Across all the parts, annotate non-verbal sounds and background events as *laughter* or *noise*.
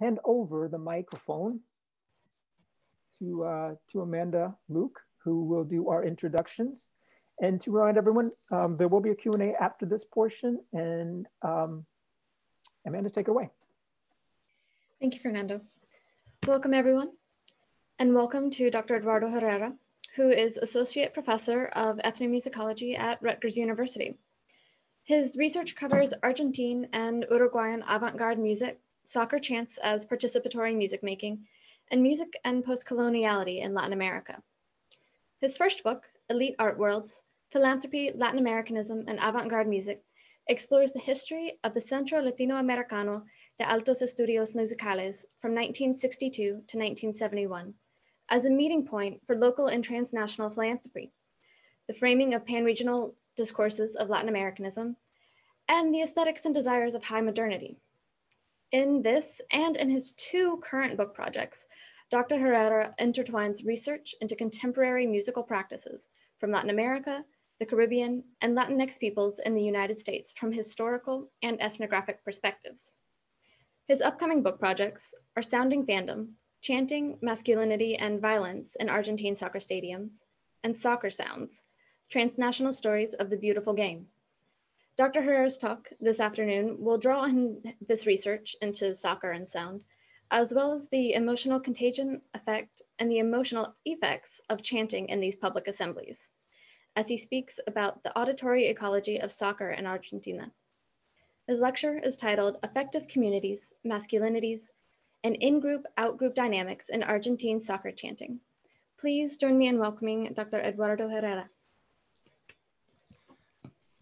hand over the microphone to, uh, to Amanda Luke, who will do our introductions. And to remind everyone, um, there will be a Q&A after this portion and um, Amanda, take it away. Thank you, Fernando. Welcome everyone, and welcome to Dr. Eduardo Herrera, who is Associate Professor of Ethnomusicology at Rutgers University. His research covers Argentine and Uruguayan avant-garde music, soccer chants as participatory music making, and music and post-coloniality in Latin America. His first book, Elite Art Worlds, Philanthropy, Latin Americanism, and Avant-Garde Music, explores the history of the Centro Latinoamericano de Altos Estudios Musicales from 1962 to 1971 as a meeting point for local and transnational philanthropy, the framing of pan-regional discourses of Latin Americanism, and the aesthetics and desires of high modernity. In this and in his two current book projects, Dr. Herrera intertwines research into contemporary musical practices from Latin America, the Caribbean, and Latinx peoples in the United States from historical and ethnographic perspectives. His upcoming book projects are Sounding Fandom, Chanting, Masculinity, and Violence in Argentine Soccer Stadiums, and Soccer Sounds, Transnational Stories of the Beautiful Game. Dr. Herrera's talk this afternoon will draw on this research into soccer and sound, as well as the emotional contagion effect and the emotional effects of chanting in these public assemblies, as he speaks about the auditory ecology of soccer in Argentina. His lecture is titled Affective Communities, Masculinities, and In-Group, Out-Group Dynamics in Argentine Soccer Chanting. Please join me in welcoming Dr. Eduardo Herrera.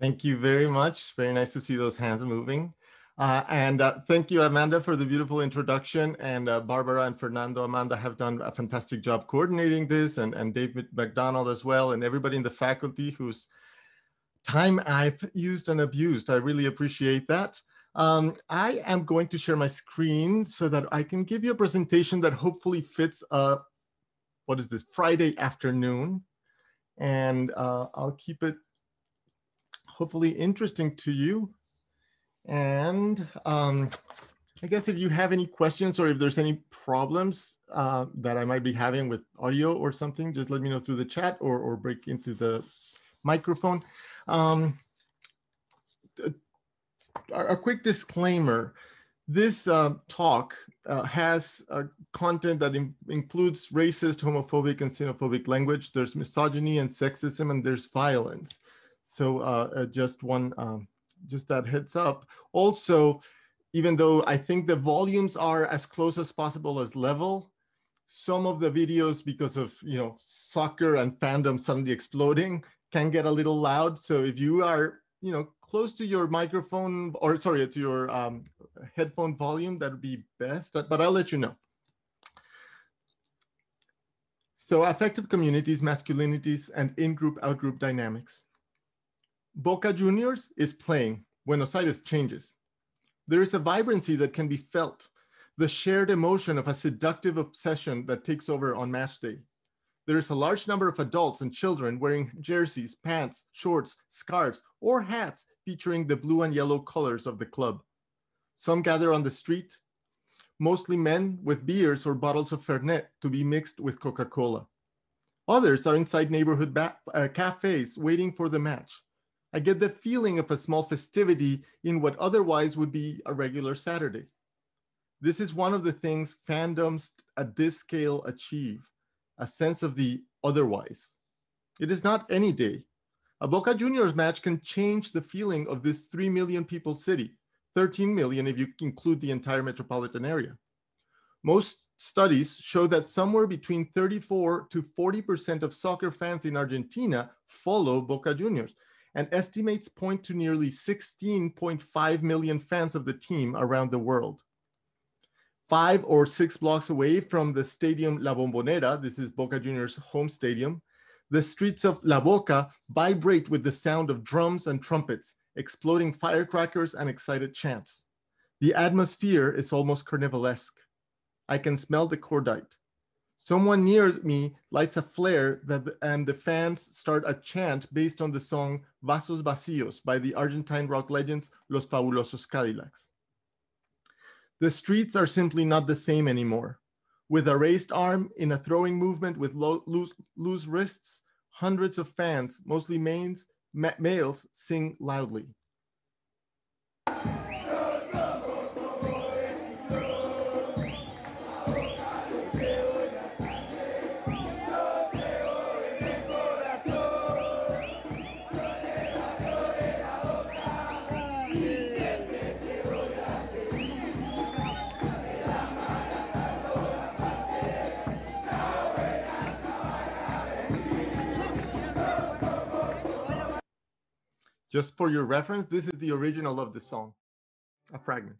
Thank you very much. Very nice to see those hands moving. Uh, and uh, thank you, Amanda, for the beautiful introduction. And uh, Barbara and Fernando Amanda have done a fantastic job coordinating this, and, and David McDonald as well, and everybody in the faculty whose time I've used and abused. I really appreciate that. Um, I am going to share my screen so that I can give you a presentation that hopefully fits what is this, Friday afternoon. And uh, I'll keep it hopefully interesting to you. And um, I guess if you have any questions or if there's any problems uh, that I might be having with audio or something, just let me know through the chat or, or break into the microphone. Um, a, a quick disclaimer. This uh, talk uh, has content that in, includes racist, homophobic, and xenophobic language. There's misogyny and sexism, and there's violence. So uh, uh, just one, um, just that heads up. Also, even though I think the volumes are as close as possible as level, some of the videos, because of you know soccer and fandom suddenly exploding, can get a little loud. So if you are you know close to your microphone or sorry to your um, headphone volume, that would be best. But I'll let you know. So affective communities, masculinities, and in-group, out-group dynamics. Boca Juniors is playing. Buenos Aires changes. There is a vibrancy that can be felt, the shared emotion of a seductive obsession that takes over on match day. There is a large number of adults and children wearing jerseys, pants, shorts, scarves, or hats featuring the blue and yellow colors of the club. Some gather on the street, mostly men with beers or bottles of Fernet to be mixed with Coca-Cola. Others are inside neighborhood uh, cafes waiting for the match. I get the feeling of a small festivity in what otherwise would be a regular Saturday. This is one of the things fandoms at this scale achieve, a sense of the otherwise. It is not any day. A Boca Juniors match can change the feeling of this 3 million people city, 13 million if you include the entire metropolitan area. Most studies show that somewhere between 34 to 40% of soccer fans in Argentina follow Boca Juniors, and estimates point to nearly 16.5 million fans of the team around the world. Five or six blocks away from the stadium La Bombonera, this is Boca Juniors' home stadium, the streets of La Boca vibrate with the sound of drums and trumpets, exploding firecrackers and excited chants. The atmosphere is almost carnivalesque. I can smell the cordite. Someone near me lights a flare that, and the fans start a chant based on the song Vasos Vacíos by the Argentine rock legends Los Fabulosos Cadillacs. The streets are simply not the same anymore. With a raised arm in a throwing movement with low, loose, loose wrists, hundreds of fans, mostly mains, ma males, sing loudly. Just for your reference, this is the original of the song, a fragment.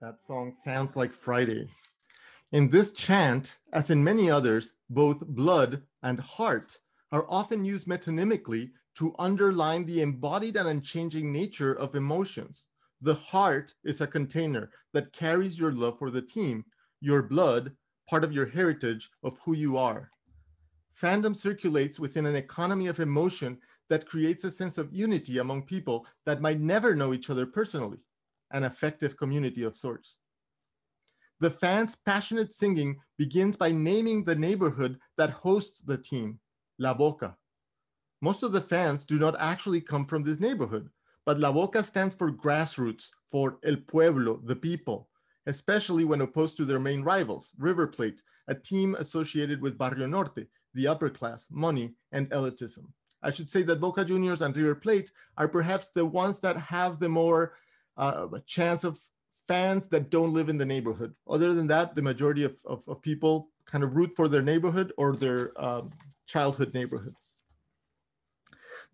That song sounds like Friday. In this chant, as in many others, both blood and heart are often used metonymically to underline the embodied and unchanging nature of emotions. The heart is a container that carries your love for the team, your blood, part of your heritage of who you are. Fandom circulates within an economy of emotion that creates a sense of unity among people that might never know each other personally an affective community of sorts. The fans' passionate singing begins by naming the neighborhood that hosts the team, La Boca. Most of the fans do not actually come from this neighborhood, but La Boca stands for grassroots, for El Pueblo, the people, especially when opposed to their main rivals, River Plate, a team associated with Barrio Norte, the upper class, money, and elitism. I should say that Boca Juniors and River Plate are perhaps the ones that have the more uh, a chance of fans that don't live in the neighborhood. Other than that, the majority of, of, of people kind of root for their neighborhood or their um, childhood neighborhood.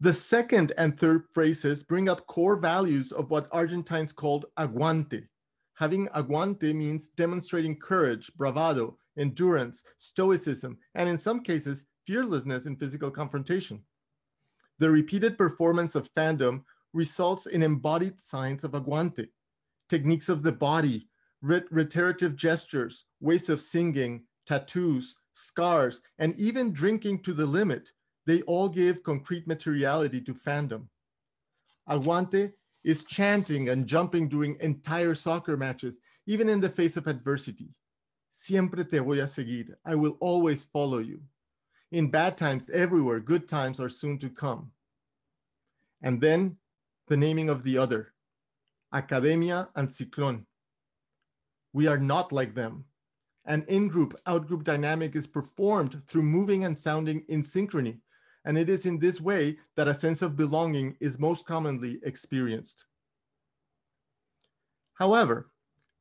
The second and third phrases bring up core values of what Argentines called aguante. Having aguante means demonstrating courage, bravado, endurance, stoicism, and in some cases, fearlessness in physical confrontation. The repeated performance of fandom results in embodied signs of aguante, techniques of the body, reiterative gestures, ways of singing, tattoos, scars, and even drinking to the limit. They all give concrete materiality to fandom. Aguante is chanting and jumping during entire soccer matches, even in the face of adversity. Siempre te voy a seguir. I will always follow you. In bad times everywhere, good times are soon to come. And then the naming of the other, academia and Ciclón. We are not like them. An in-group, out-group dynamic is performed through moving and sounding in synchrony, and it is in this way that a sense of belonging is most commonly experienced. However,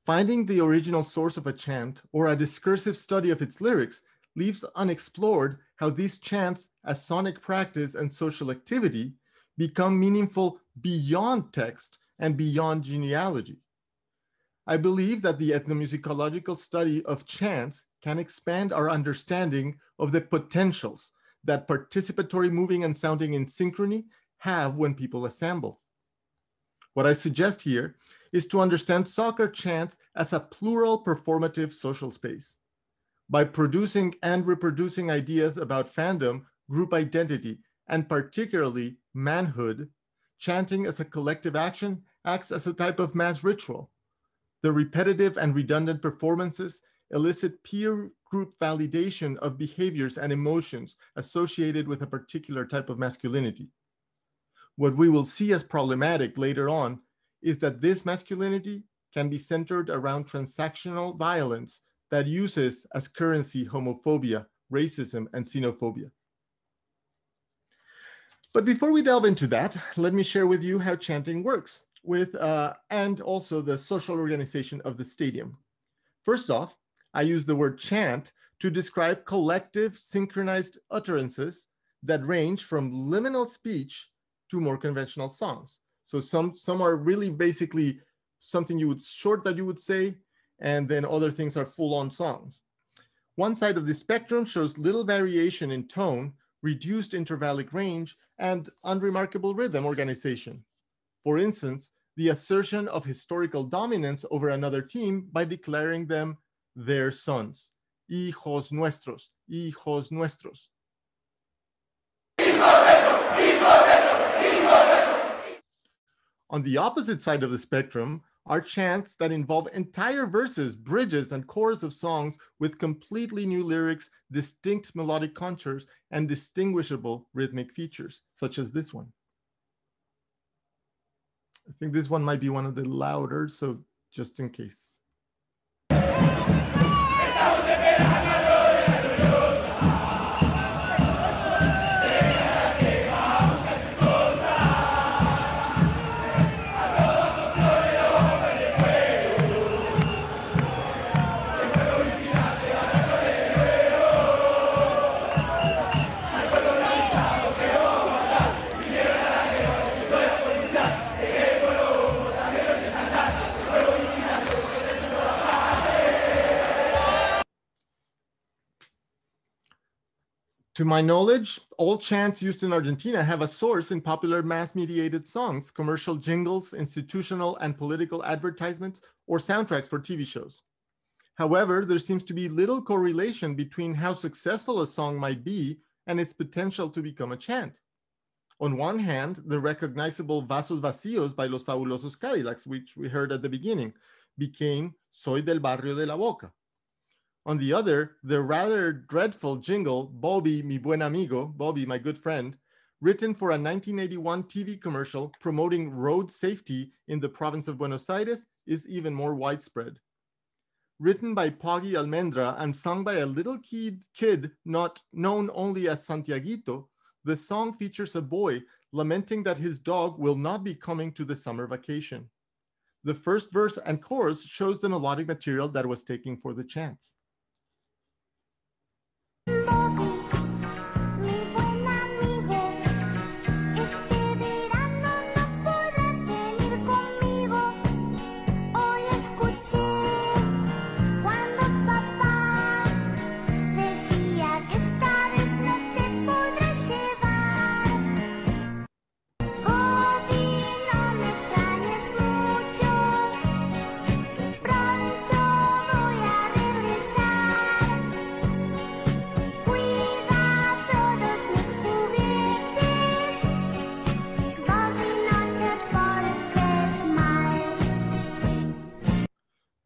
finding the original source of a chant or a discursive study of its lyrics leaves unexplored how these chants as sonic practice and social activity become meaningful beyond text and beyond genealogy. I believe that the ethnomusicological study of chants can expand our understanding of the potentials that participatory moving and sounding in synchrony have when people assemble. What I suggest here is to understand soccer chants as a plural performative social space. By producing and reproducing ideas about fandom, group identity, and particularly manhood, chanting as a collective action acts as a type of mass ritual. The repetitive and redundant performances elicit peer group validation of behaviors and emotions associated with a particular type of masculinity. What we will see as problematic later on is that this masculinity can be centered around transactional violence that uses as currency homophobia, racism, and xenophobia. But before we delve into that, let me share with you how chanting works with uh, and also the social organization of the stadium. First off, I use the word chant to describe collective synchronized utterances that range from liminal speech to more conventional songs. So some, some are really basically something you would short that you would say, and then other things are full-on songs. One side of the spectrum shows little variation in tone, reduced intervallic range, and unremarkable rhythm organization. For instance, the assertion of historical dominance over another team by declaring them their sons, hijos nuestros, hijos nuestros. On the opposite side of the spectrum are chants that involve entire verses, bridges, and chorus of songs with completely new lyrics, distinct melodic contours, and distinguishable rhythmic features, such as this one. I think this one might be one of the louder, so just in case. To my knowledge, all chants used in Argentina have a source in popular mass mediated songs, commercial jingles, institutional and political advertisements, or soundtracks for TV shows. However, there seems to be little correlation between how successful a song might be and its potential to become a chant. On one hand, the recognizable Vasos Vacíos by Los Fabulosos Cadillacs, which we heard at the beginning, became Soy del Barrio de la Boca. On the other, the rather dreadful jingle, Bobby, mi buen amigo, Bobby, my good friend, written for a 1981 TV commercial promoting road safety in the province of Buenos Aires, is even more widespread. Written by Poggy Almendra and sung by a little kid, not known only as Santiaguito, the song features a boy lamenting that his dog will not be coming to the summer vacation. The first verse and chorus shows the melodic material that was taken for the chants.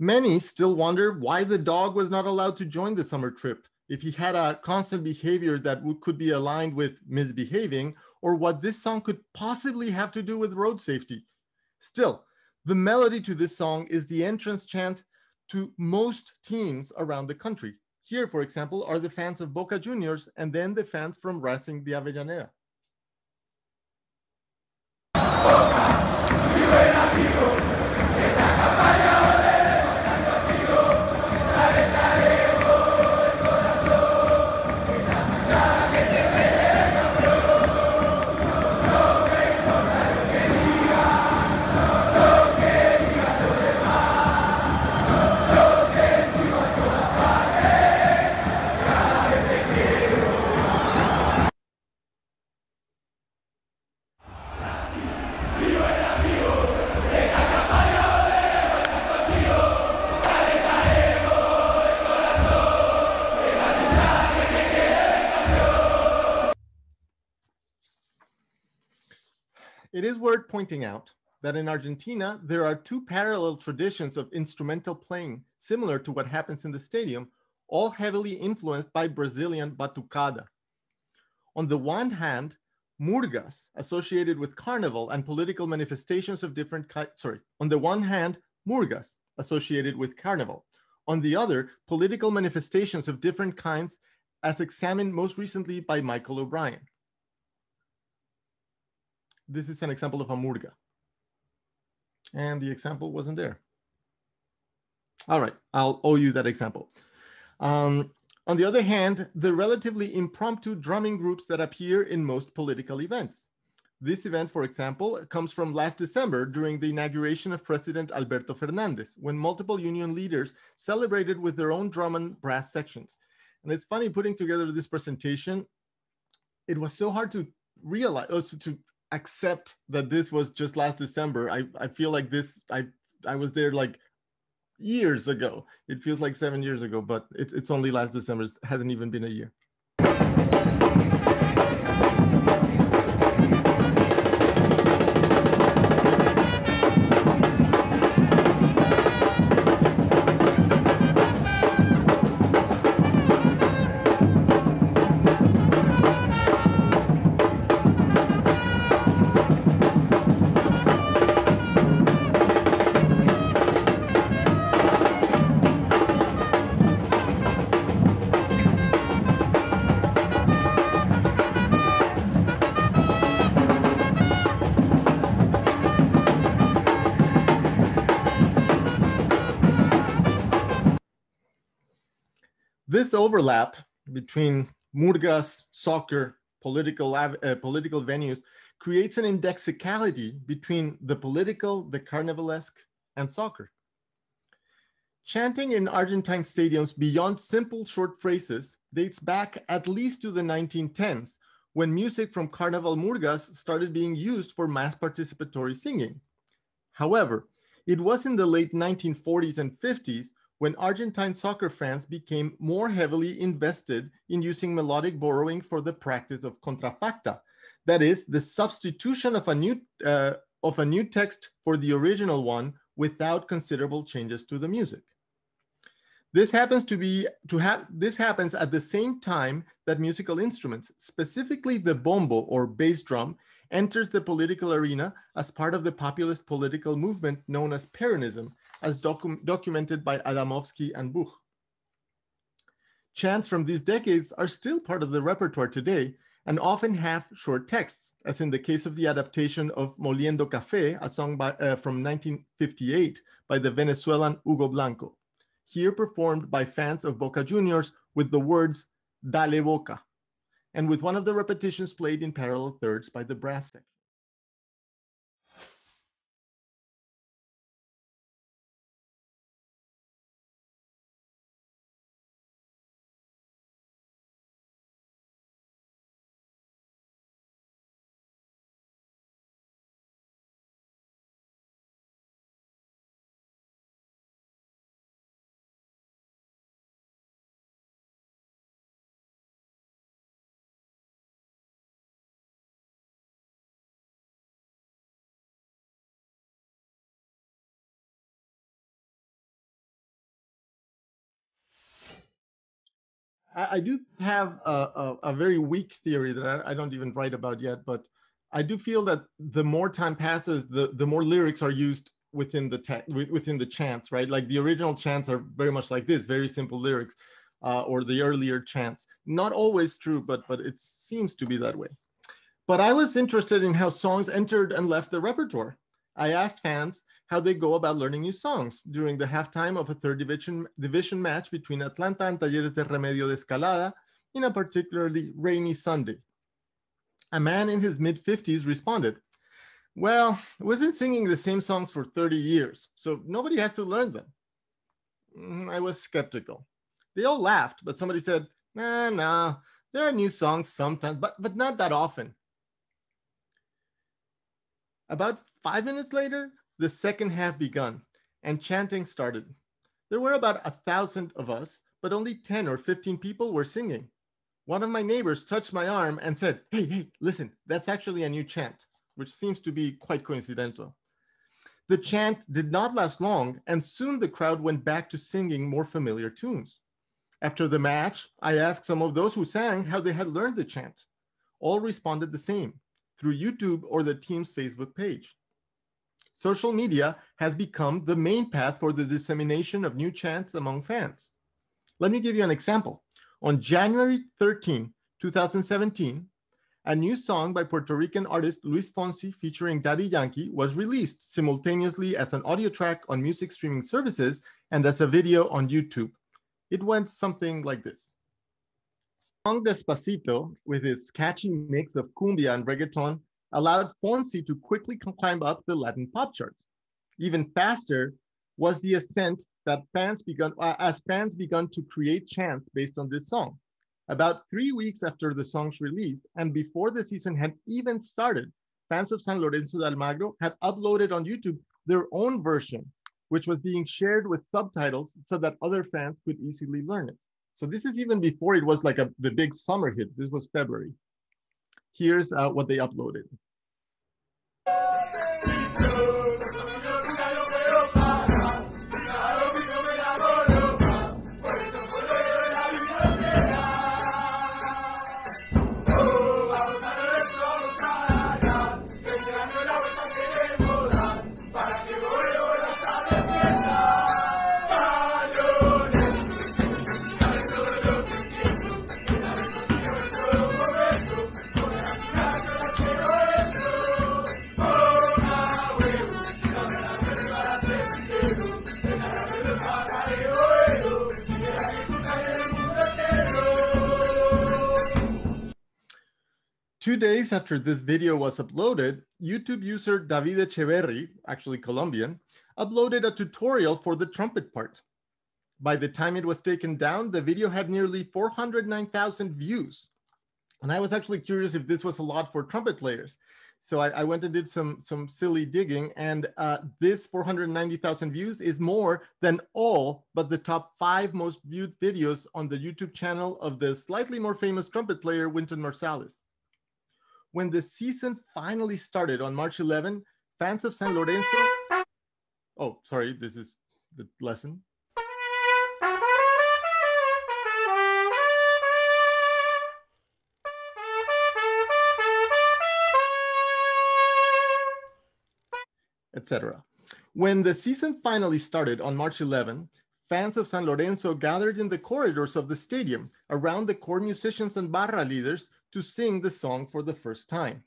Many still wonder why the dog was not allowed to join the summer trip if he had a constant behavior that could be aligned with misbehaving, or what this song could possibly have to do with road safety. Still, the melody to this song is the entrance chant to most teams around the country. Here, for example, are the fans of Boca Juniors and then the fans from Racing de Avellaneda. Is worth pointing out that in Argentina, there are two parallel traditions of instrumental playing, similar to what happens in the stadium, all heavily influenced by Brazilian batucada. On the one hand, murgas, associated with carnival and political manifestations of different kinds, sorry, on the one hand, murgas, associated with carnival. On the other, political manifestations of different kinds, as examined most recently by Michael O'Brien. This is an example of a murga. And the example wasn't there. All right, I'll owe you that example. Um, on the other hand, the relatively impromptu drumming groups that appear in most political events. This event, for example, comes from last December during the inauguration of President Alberto Fernandez, when multiple union leaders celebrated with their own drum and brass sections. And it's funny putting together this presentation, it was so hard to realize, also to accept that this was just last December. I, I feel like this, I, I was there like years ago. It feels like seven years ago, but it, it's only last December. It hasn't even been a year. Overlap between murgas, soccer, political, uh, political venues creates an indexicality between the political, the carnivalesque, and soccer. Chanting in Argentine stadiums beyond simple short phrases dates back at least to the 1910s, when music from Carnival Murgas started being used for mass participatory singing. However, it was in the late 1940s and 50s when Argentine soccer fans became more heavily invested in using melodic borrowing for the practice of contrafacta, that is, the substitution of a new uh, of a new text for the original one without considerable changes to the music. This happens to be to have this happens at the same time that musical instruments, specifically the bombo or bass drum, enters the political arena as part of the populist political movement known as Peronism, as docu documented by Adamovsky and Buch. Chants from these decades are still part of the repertoire today and often have short texts, as in the case of the adaptation of Moliendo Café, a song by, uh, from 1958 by the Venezuelan Hugo Blanco, here performed by fans of Boca Juniors with the words Dale Boca, and with one of the repetitions played in parallel thirds by the brass section. I, I do have a, a, a, very weak theory that I, I, don't even write about yet, but I do feel that the more time passes, the, the more lyrics are used within the text, within the chants, right? Like the original chants are very much like this, very simple lyrics, uh, or the earlier chants. Not always true, but but it seems to be that way. But I was interested in how songs entered and left the repertoire. I asked fans how they go about learning new songs during the halftime of a third division, division match between Atlanta and Talleres de Remedio de Escalada in a particularly rainy Sunday. A man in his mid 50s responded, Well, we've been singing the same songs for 30 years, so nobody has to learn them. Mm, I was skeptical. They all laughed, but somebody said, Nah, nah, there are new songs sometimes, but, but not that often. About five minutes later, the second half begun and chanting started. There were about a thousand of us, but only 10 or 15 people were singing. One of my neighbors touched my arm and said, Hey, hey, listen, that's actually a new chant, which seems to be quite coincidental. The chant did not last long, and soon the crowd went back to singing more familiar tunes. After the match, I asked some of those who sang how they had learned the chant. All responded the same through YouTube or the team's Facebook page social media has become the main path for the dissemination of new chants among fans. Let me give you an example. On January 13, 2017, a new song by Puerto Rican artist Luis Fonsi featuring Daddy Yankee was released simultaneously as an audio track on music streaming services and as a video on YouTube. It went something like this. Song Despacito, with its catchy mix of cumbia and reggaeton, allowed Fonsi to quickly climb up the Latin pop charts. Even faster was the ascent that fans began, uh, as fans began to create chants based on this song. About three weeks after the song's release and before the season had even started, fans of San Lorenzo de Almagro had uploaded on YouTube their own version, which was being shared with subtitles so that other fans could easily learn it. So this is even before it was like a, the big summer hit. This was February. Here's uh, what they uploaded. Two days after this video was uploaded, YouTube user David Echeverri, actually Colombian, uploaded a tutorial for the trumpet part. By the time it was taken down, the video had nearly 409,000 views. And I was actually curious if this was a lot for trumpet players. So I, I went and did some, some silly digging and uh, this 490,000 views is more than all but the top five most viewed videos on the YouTube channel of the slightly more famous trumpet player, Wynton Marsalis. When the season finally started on March 11, fans of San Lorenzo, oh, sorry, this is the lesson. etc. When the season finally started on March 11, fans of San Lorenzo gathered in the corridors of the stadium around the core musicians and barra leaders to sing the song for the first time.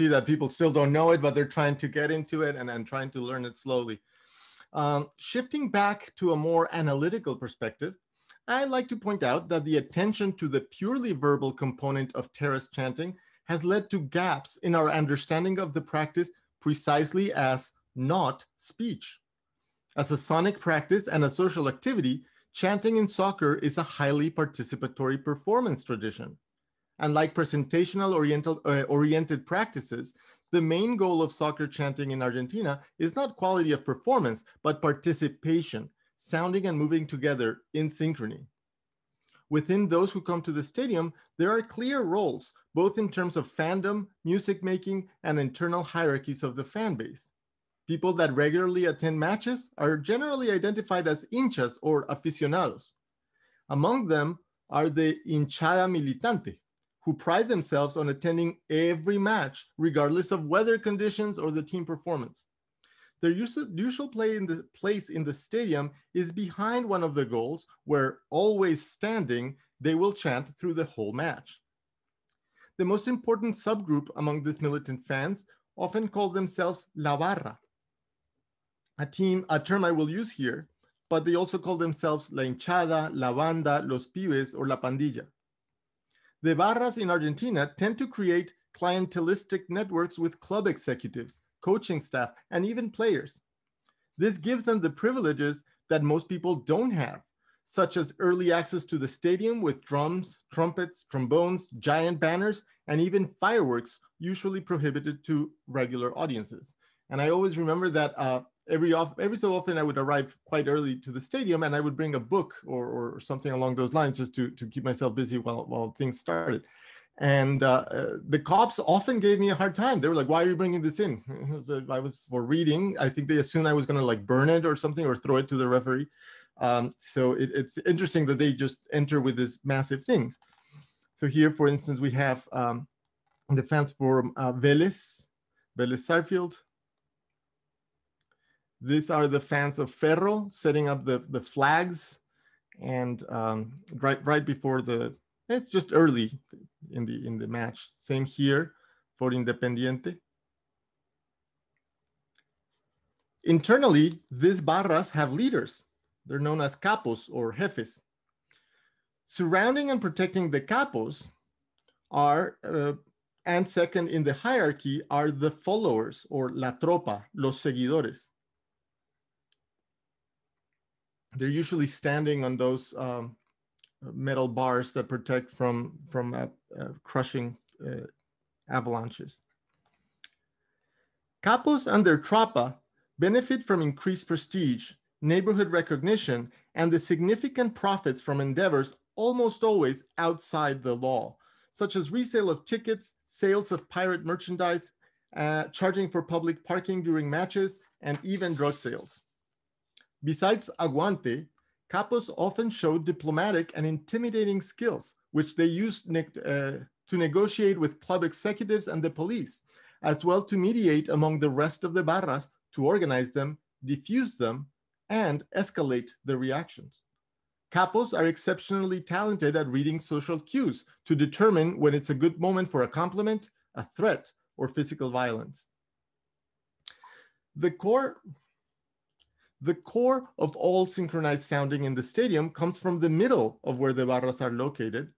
See that people still don't know it, but they're trying to get into it and, and trying to learn it slowly. Um, shifting back to a more analytical perspective, I'd like to point out that the attention to the purely verbal component of terrace chanting has led to gaps in our understanding of the practice precisely as not speech. As a sonic practice and a social activity, chanting in soccer is a highly participatory performance tradition. And like presentational oriental, uh, oriented practices, the main goal of soccer chanting in Argentina is not quality of performance, but participation, sounding and moving together in synchrony. Within those who come to the stadium, there are clear roles, both in terms of fandom, music making, and internal hierarchies of the fan base. People that regularly attend matches are generally identified as hinchas or aficionados. Among them are the hinchada militante, who pride themselves on attending every match, regardless of weather conditions or the team performance. Their usual play in the place in the stadium is behind one of the goals, where always standing, they will chant through the whole match. The most important subgroup among these militant fans often call themselves La Barra, a team, a term I will use here, but they also call themselves La Hinchada, La Banda, Los Pibes, or La Pandilla. The barras in Argentina tend to create clientelistic networks with club executives, coaching staff, and even players. This gives them the privileges that most people don't have, such as early access to the stadium with drums, trumpets, trombones, giant banners, and even fireworks, usually prohibited to regular audiences. And I always remember that uh, every off, every so often I would arrive quite early to the stadium and I would bring a book or, or something along those lines just to, to keep myself busy while, while things started. And uh, uh, the cops often gave me a hard time. They were like, why are you bringing this in? *laughs* I was for reading. I think they assumed I was going to like burn it or something or throw it to the referee. Um, so it, it's interesting that they just enter with these massive things. So here, for instance, we have um, the fans for uh, Vélez, Vélez Sarsfield. These are the fans of Ferro setting up the, the flags and um, right, right before the, it's just early in the, in the match. Same here for Independiente. Internally, these barras have leaders. They're known as capos or jefes. Surrounding and protecting the capos are, uh, and second in the hierarchy, are the followers or la tropa, los seguidores. They're usually standing on those um, metal bars that protect from, from uh, uh, crushing uh, avalanches. Capos and their tropa benefit from increased prestige neighborhood recognition, and the significant profits from endeavors almost always outside the law, such as resale of tickets, sales of pirate merchandise, uh, charging for public parking during matches, and even drug sales. Besides aguante, capos often showed diplomatic and intimidating skills, which they used ne uh, to negotiate with club executives and the police, as well to mediate among the rest of the barras to organize them, diffuse them, and escalate the reactions. Capos are exceptionally talented at reading social cues to determine when it's a good moment for a compliment, a threat, or physical violence. The core, the core of all synchronized sounding in the stadium comes from the middle of where the barras are located.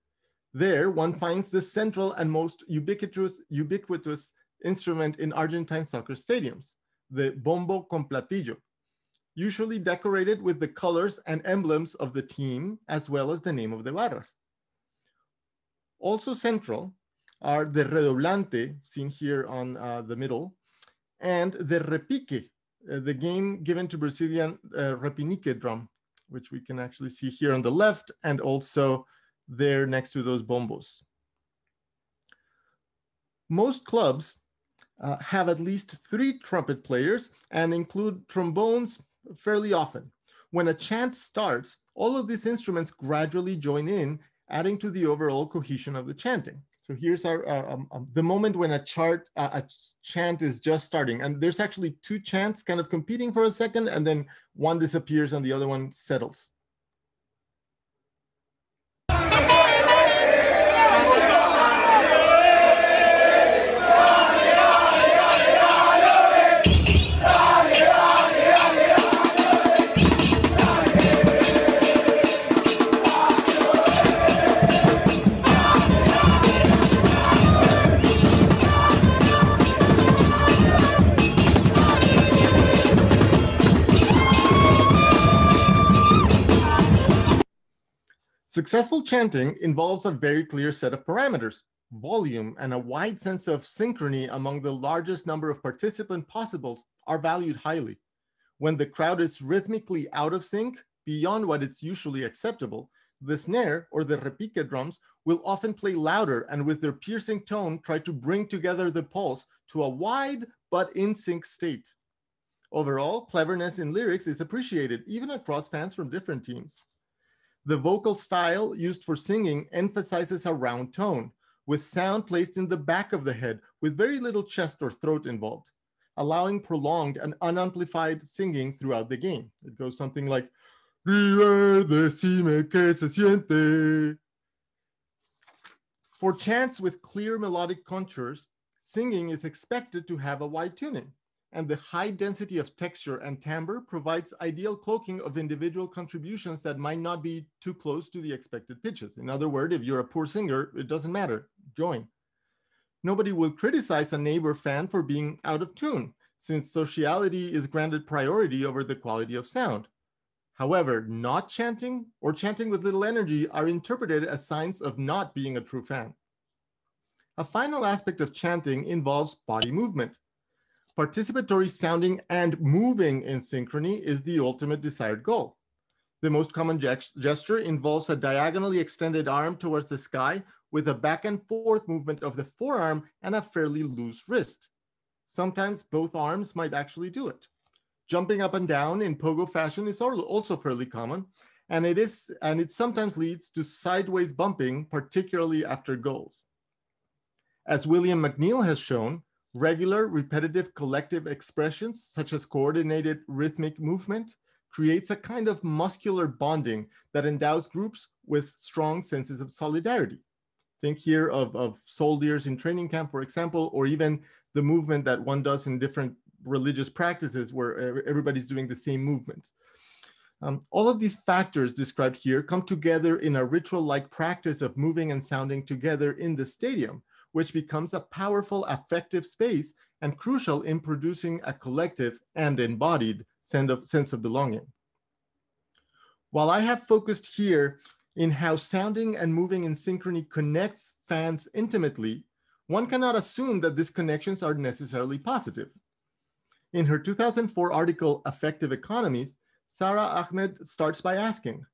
There, one finds the central and most ubiquitous, ubiquitous instrument in Argentine soccer stadiums, the bombo con platillo, usually decorated with the colors and emblems of the team, as well as the name of the barras. Also central are the redoblante, seen here on uh, the middle, and the repique, uh, the game given to Brazilian uh, repinique drum, which we can actually see here on the left, and also there next to those bombos. Most clubs uh, have at least three trumpet players and include trombones, fairly often. When a chant starts, all of these instruments gradually join in, adding to the overall cohesion of the chanting. So here's our uh, um, um, the moment when a chart uh, a chant is just starting, and there's actually two chants kind of competing for a second, and then one disappears and the other one settles. Successful chanting involves a very clear set of parameters, volume, and a wide sense of synchrony among the largest number of participant possibles are valued highly. When the crowd is rhythmically out of sync, beyond what is usually acceptable, the snare or the repique drums will often play louder and with their piercing tone try to bring together the pulse to a wide but in sync state. Overall, cleverness in lyrics is appreciated even across fans from different teams. The vocal style used for singing emphasizes a round tone, with sound placed in the back of the head with very little chest or throat involved, allowing prolonged and unamplified singing throughout the game. It goes something like, decime que se siente. For chants with clear melodic contours, singing is expected to have a wide tuning and the high density of texture and timbre provides ideal cloaking of individual contributions that might not be too close to the expected pitches. In other words, if you're a poor singer, it doesn't matter, join. Nobody will criticize a neighbor fan for being out of tune, since sociality is granted priority over the quality of sound. However, not chanting or chanting with little energy are interpreted as signs of not being a true fan. A final aspect of chanting involves body movement. Participatory sounding and moving in synchrony is the ultimate desired goal. The most common gesture involves a diagonally extended arm towards the sky with a back and forth movement of the forearm and a fairly loose wrist. Sometimes both arms might actually do it. Jumping up and down in pogo fashion is also fairly common, and it is and it sometimes leads to sideways bumping, particularly after goals. As William McNeill has shown, regular repetitive collective expressions such as coordinated rhythmic movement creates a kind of muscular bonding that endows groups with strong senses of solidarity. Think here of, of soldiers in training camp, for example, or even the movement that one does in different religious practices where everybody's doing the same movements. Um, all of these factors described here come together in a ritual-like practice of moving and sounding together in the stadium, which becomes a powerful affective space and crucial in producing a collective and embodied sense of belonging. While I have focused here in how sounding and moving in synchrony connects fans intimately, one cannot assume that these connections are necessarily positive. In her 2004 article, Affective Economies, Sara Ahmed starts by asking,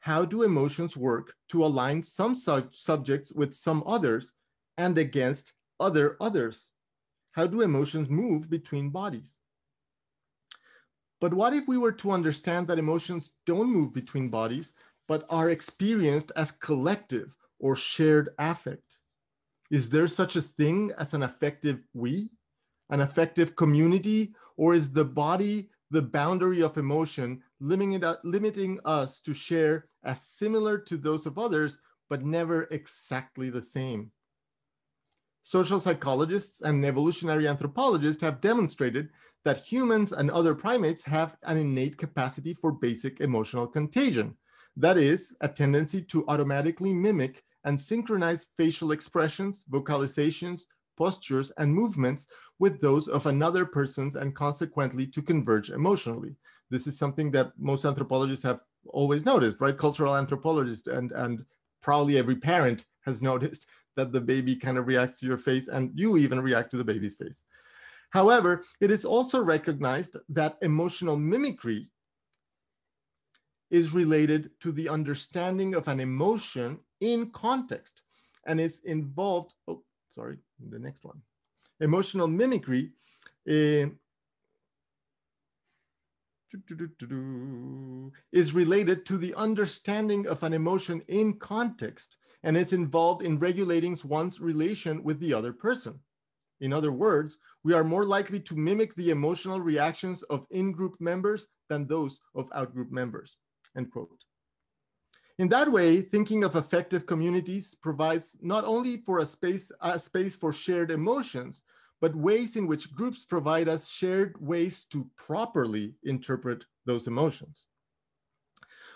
how do emotions work to align some su subjects with some others and against other others? How do emotions move between bodies? But what if we were to understand that emotions don't move between bodies, but are experienced as collective or shared affect? Is there such a thing as an affective we, an affective community, or is the body the boundary of emotion, limiting, limiting us to share as similar to those of others, but never exactly the same? Social psychologists and evolutionary anthropologists have demonstrated that humans and other primates have an innate capacity for basic emotional contagion. That is, a tendency to automatically mimic and synchronize facial expressions, vocalizations, postures, and movements with those of another person's and consequently to converge emotionally. This is something that most anthropologists have always noticed, right? Cultural anthropologists and, and probably every parent has *laughs* noticed that the baby kind of reacts to your face and you even react to the baby's face. However, it is also recognized that emotional mimicry is related to the understanding of an emotion in context and is involved, oh, sorry, the next one. Emotional mimicry uh, is related to the understanding of an emotion in context and is involved in regulating one's relation with the other person. In other words, we are more likely to mimic the emotional reactions of in-group members than those of out-group members, end quote. In that way, thinking of affective communities provides not only for a space, a space for shared emotions, but ways in which groups provide us shared ways to properly interpret those emotions.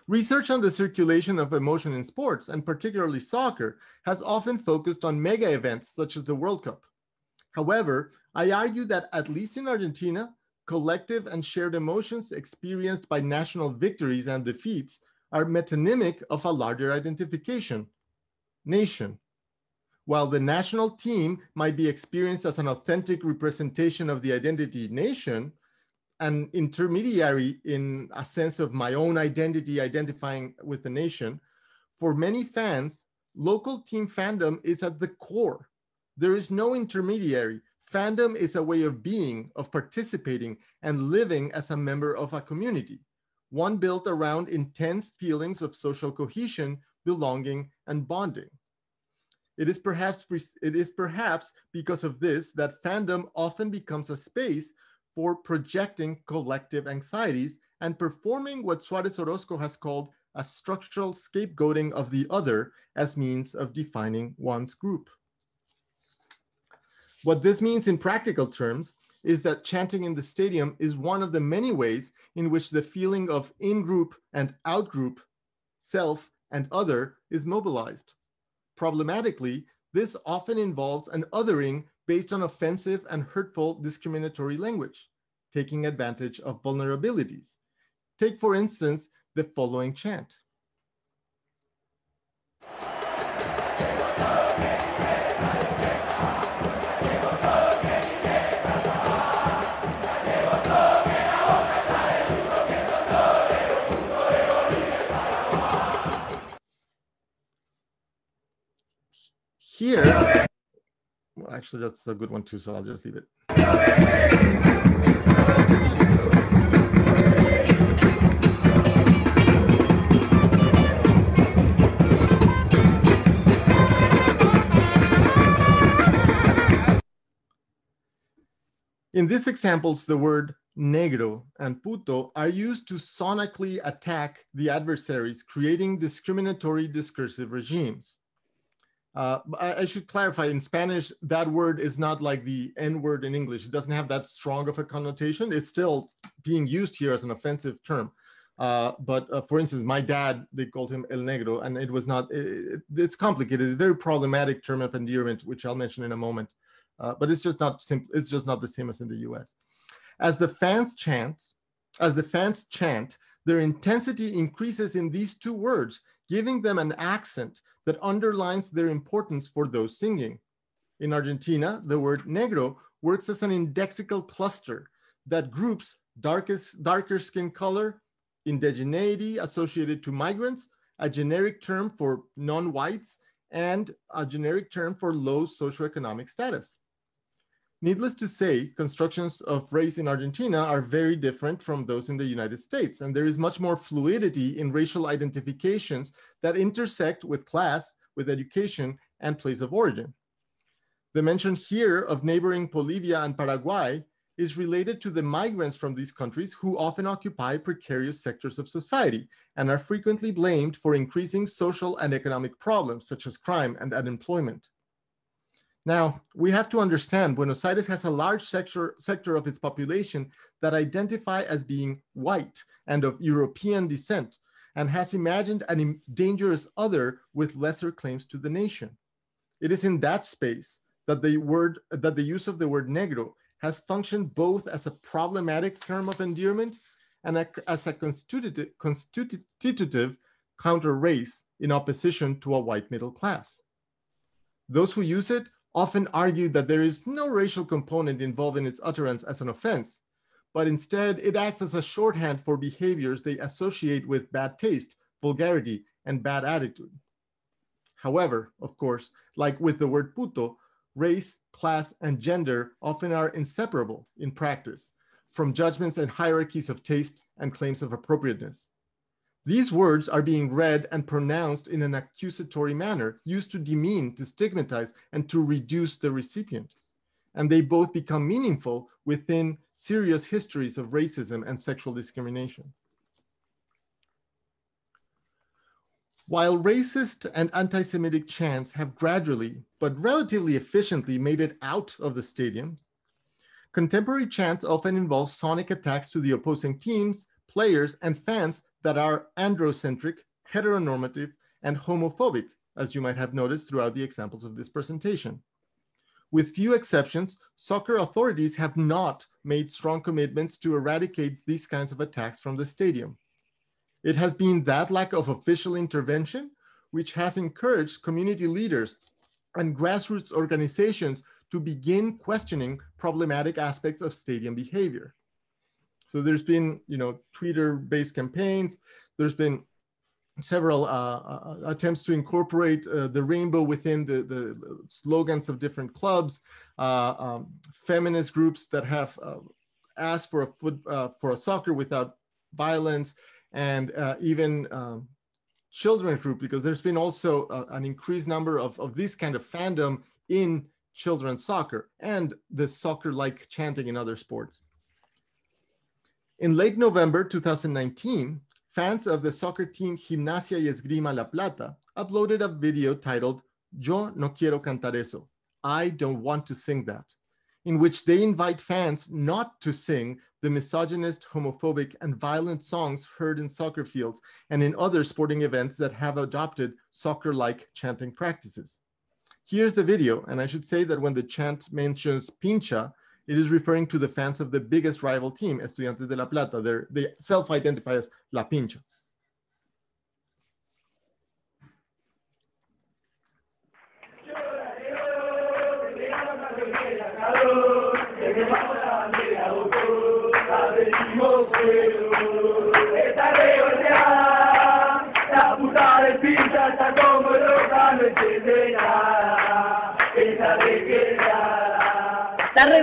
Research on the circulation of emotion in sports, and particularly soccer, has often focused on mega events such as the World Cup. However, I argue that at least in Argentina, collective and shared emotions experienced by national victories and defeats are metonymic of a larger identification, nation. While the national team might be experienced as an authentic representation of the identity nation, an intermediary in a sense of my own identity identifying with the nation, for many fans, local team fandom is at the core there is no intermediary. Fandom is a way of being, of participating, and living as a member of a community, one built around intense feelings of social cohesion, belonging, and bonding. It is perhaps it is perhaps because of this that fandom often becomes a space for projecting collective anxieties and performing what Suarez Orozco has called a structural scapegoating of the other as means of defining one's group. What this means in practical terms is that chanting in the stadium is one of the many ways in which the feeling of in-group and out-group, self and other is mobilized. Problematically, this often involves an othering based on offensive and hurtful discriminatory language, taking advantage of vulnerabilities. Take, for instance, the following chant. here, actually, that's a good one too, so I'll just leave it. In these examples, the word negro and puto are used to sonically attack the adversaries, creating discriminatory discursive regimes. Uh, I, I, should clarify in Spanish, that word is not like the N word in English. It doesn't have that strong of a connotation. It's still being used here as an offensive term. Uh, but uh, for instance, my dad, they called him El Negro, and it was not, it, it's complicated. It's a very problematic term of endearment, which I'll mention in a moment. Uh, but it's just not simple. It's just not the same as in the US. As the fans chant, as the fans chant, their intensity increases in these two words, giving them an accent that underlines their importance for those singing. In Argentina, the word negro works as an indexical cluster that groups darkest, darker skin color, indigeneity associated to migrants, a generic term for non-whites, and a generic term for low socioeconomic status. Needless to say, constructions of race in Argentina are very different from those in the United States, and there is much more fluidity in racial identifications that intersect with class, with education, and place of origin. The mention here of neighboring Bolivia and Paraguay is related to the migrants from these countries who often occupy precarious sectors of society and are frequently blamed for increasing social and economic problems such as crime and unemployment. Now, we have to understand Buenos Aires has a large sector, sector of its population that identify as being white and of European descent, and has imagined a dangerous other with lesser claims to the nation. It is in that space that the word that the use of the word negro has functioned both as a problematic term of endearment and a, as a constitutive, constitutive counter race in opposition to a white middle class. Those who use it often argued that there is no racial component involved in its utterance as an offense, but instead it acts as a shorthand for behaviors they associate with bad taste, vulgarity, and bad attitude. However, of course, like with the word puto, race, class, and gender often are inseparable in practice from judgments and hierarchies of taste and claims of appropriateness. These words are being read and pronounced in an accusatory manner, used to demean, to stigmatize, and to reduce the recipient. And they both become meaningful within serious histories of racism and sexual discrimination. While racist and anti-Semitic chants have gradually, but relatively efficiently made it out of the stadium, contemporary chants often involve sonic attacks to the opposing teams, players, and fans that are androcentric, heteronormative, and homophobic, as you might have noticed throughout the examples of this presentation. With few exceptions, soccer authorities have not made strong commitments to eradicate these kinds of attacks from the stadium. It has been that lack of official intervention which has encouraged community leaders and grassroots organizations to begin questioning problematic aspects of stadium behavior. So there's been, you know, Twitter-based campaigns. There's been several uh, uh, attempts to incorporate uh, the rainbow within the, the slogans of different clubs, uh, um, feminist groups that have uh, asked for a foot uh, for a soccer without violence, and even um, children's group because there's been also an increased number of, of this kind of fandom in children's soccer and the soccer-like chanting in other sports. In late November 2019, fans of the soccer team Gimnasia y Esgrima La Plata uploaded a video titled Yo no quiero cantar eso. I don't want to sing that, in which they invite fans not to sing the misogynist, homophobic, and violent songs heard in soccer fields and in other sporting events that have adopted soccer-like chanting practices. Here's the video, and I should say that when the chant mentions pincha, it is referring to the fans of the biggest rival team, Estudiantes de La Plata. They're, they self-identify as La Pincha.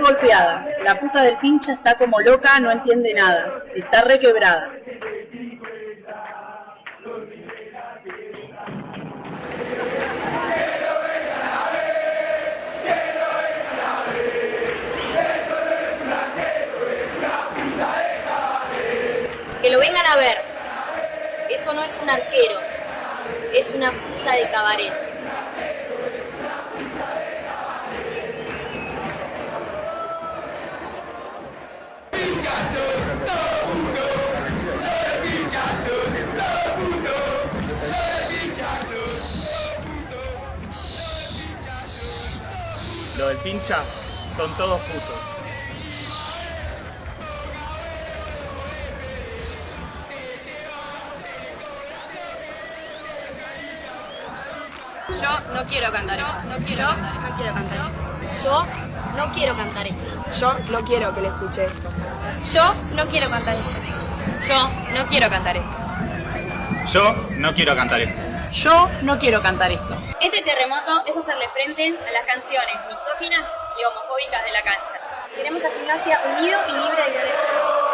Golpeada. La puta del pincha está como loca, no entiende nada. Está requebrada. Que lo vengan a ver. Eso no es un arquero. Es una puta de cabaret. Lo del pincha son todos putos. Yo no quiero cantar Yo esto. no quiero Yo cantar no quiero cantar esto. Yo no quiero cantar esto. Yo no quiero que le escuche esto. Yo no quiero cantar esto. Yo no quiero cantar esto. Yo no quiero cantar esto. Yo no quiero cantar esto. Este terremoto es hacerle frente a las canciones misóginas y homofóbicas de la cancha. Queremos a Gimnasia unido y libre de violencias.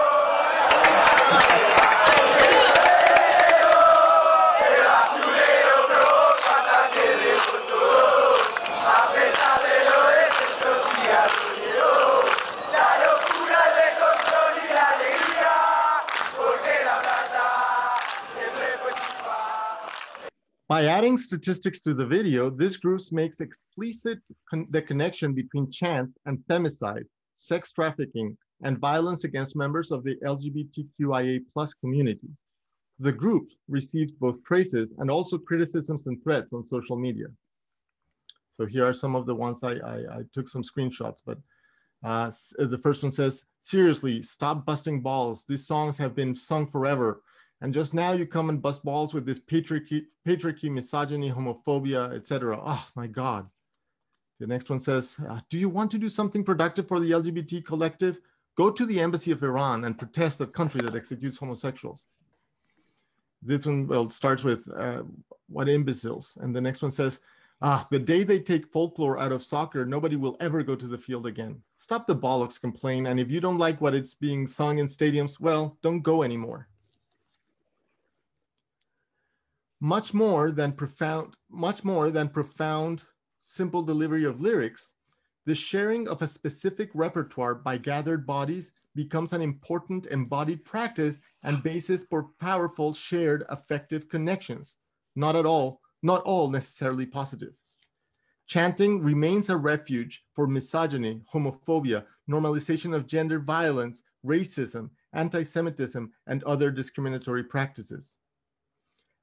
By adding statistics to the video, this group makes explicit con the connection between chants and femicide, sex trafficking, and violence against members of the LGBTQIA plus community. The group received both praises and also criticisms and threats on social media. So here are some of the ones I, I, I took some screenshots, but uh, the first one says, seriously, stop busting balls. These songs have been sung forever. And just now you come and bust balls with this patriarchy, patriarchy misogyny, homophobia, etc. Oh my God. The next one says, uh, do you want to do something productive for the LGBT collective? Go to the embassy of Iran and protest that country that executes homosexuals. This one, well, starts with uh, what imbeciles. And the next one says, ah, the day they take folklore out of soccer, nobody will ever go to the field again. Stop the bollocks complain. And if you don't like what it's being sung in stadiums, well, don't go anymore. Much more than profound, much more than profound, simple delivery of lyrics, the sharing of a specific repertoire by gathered bodies becomes an important embodied practice and basis for powerful shared affective connections. Not at all, not all necessarily positive. Chanting remains a refuge for misogyny, homophobia, normalization of gender violence, racism, anti-Semitism, and other discriminatory practices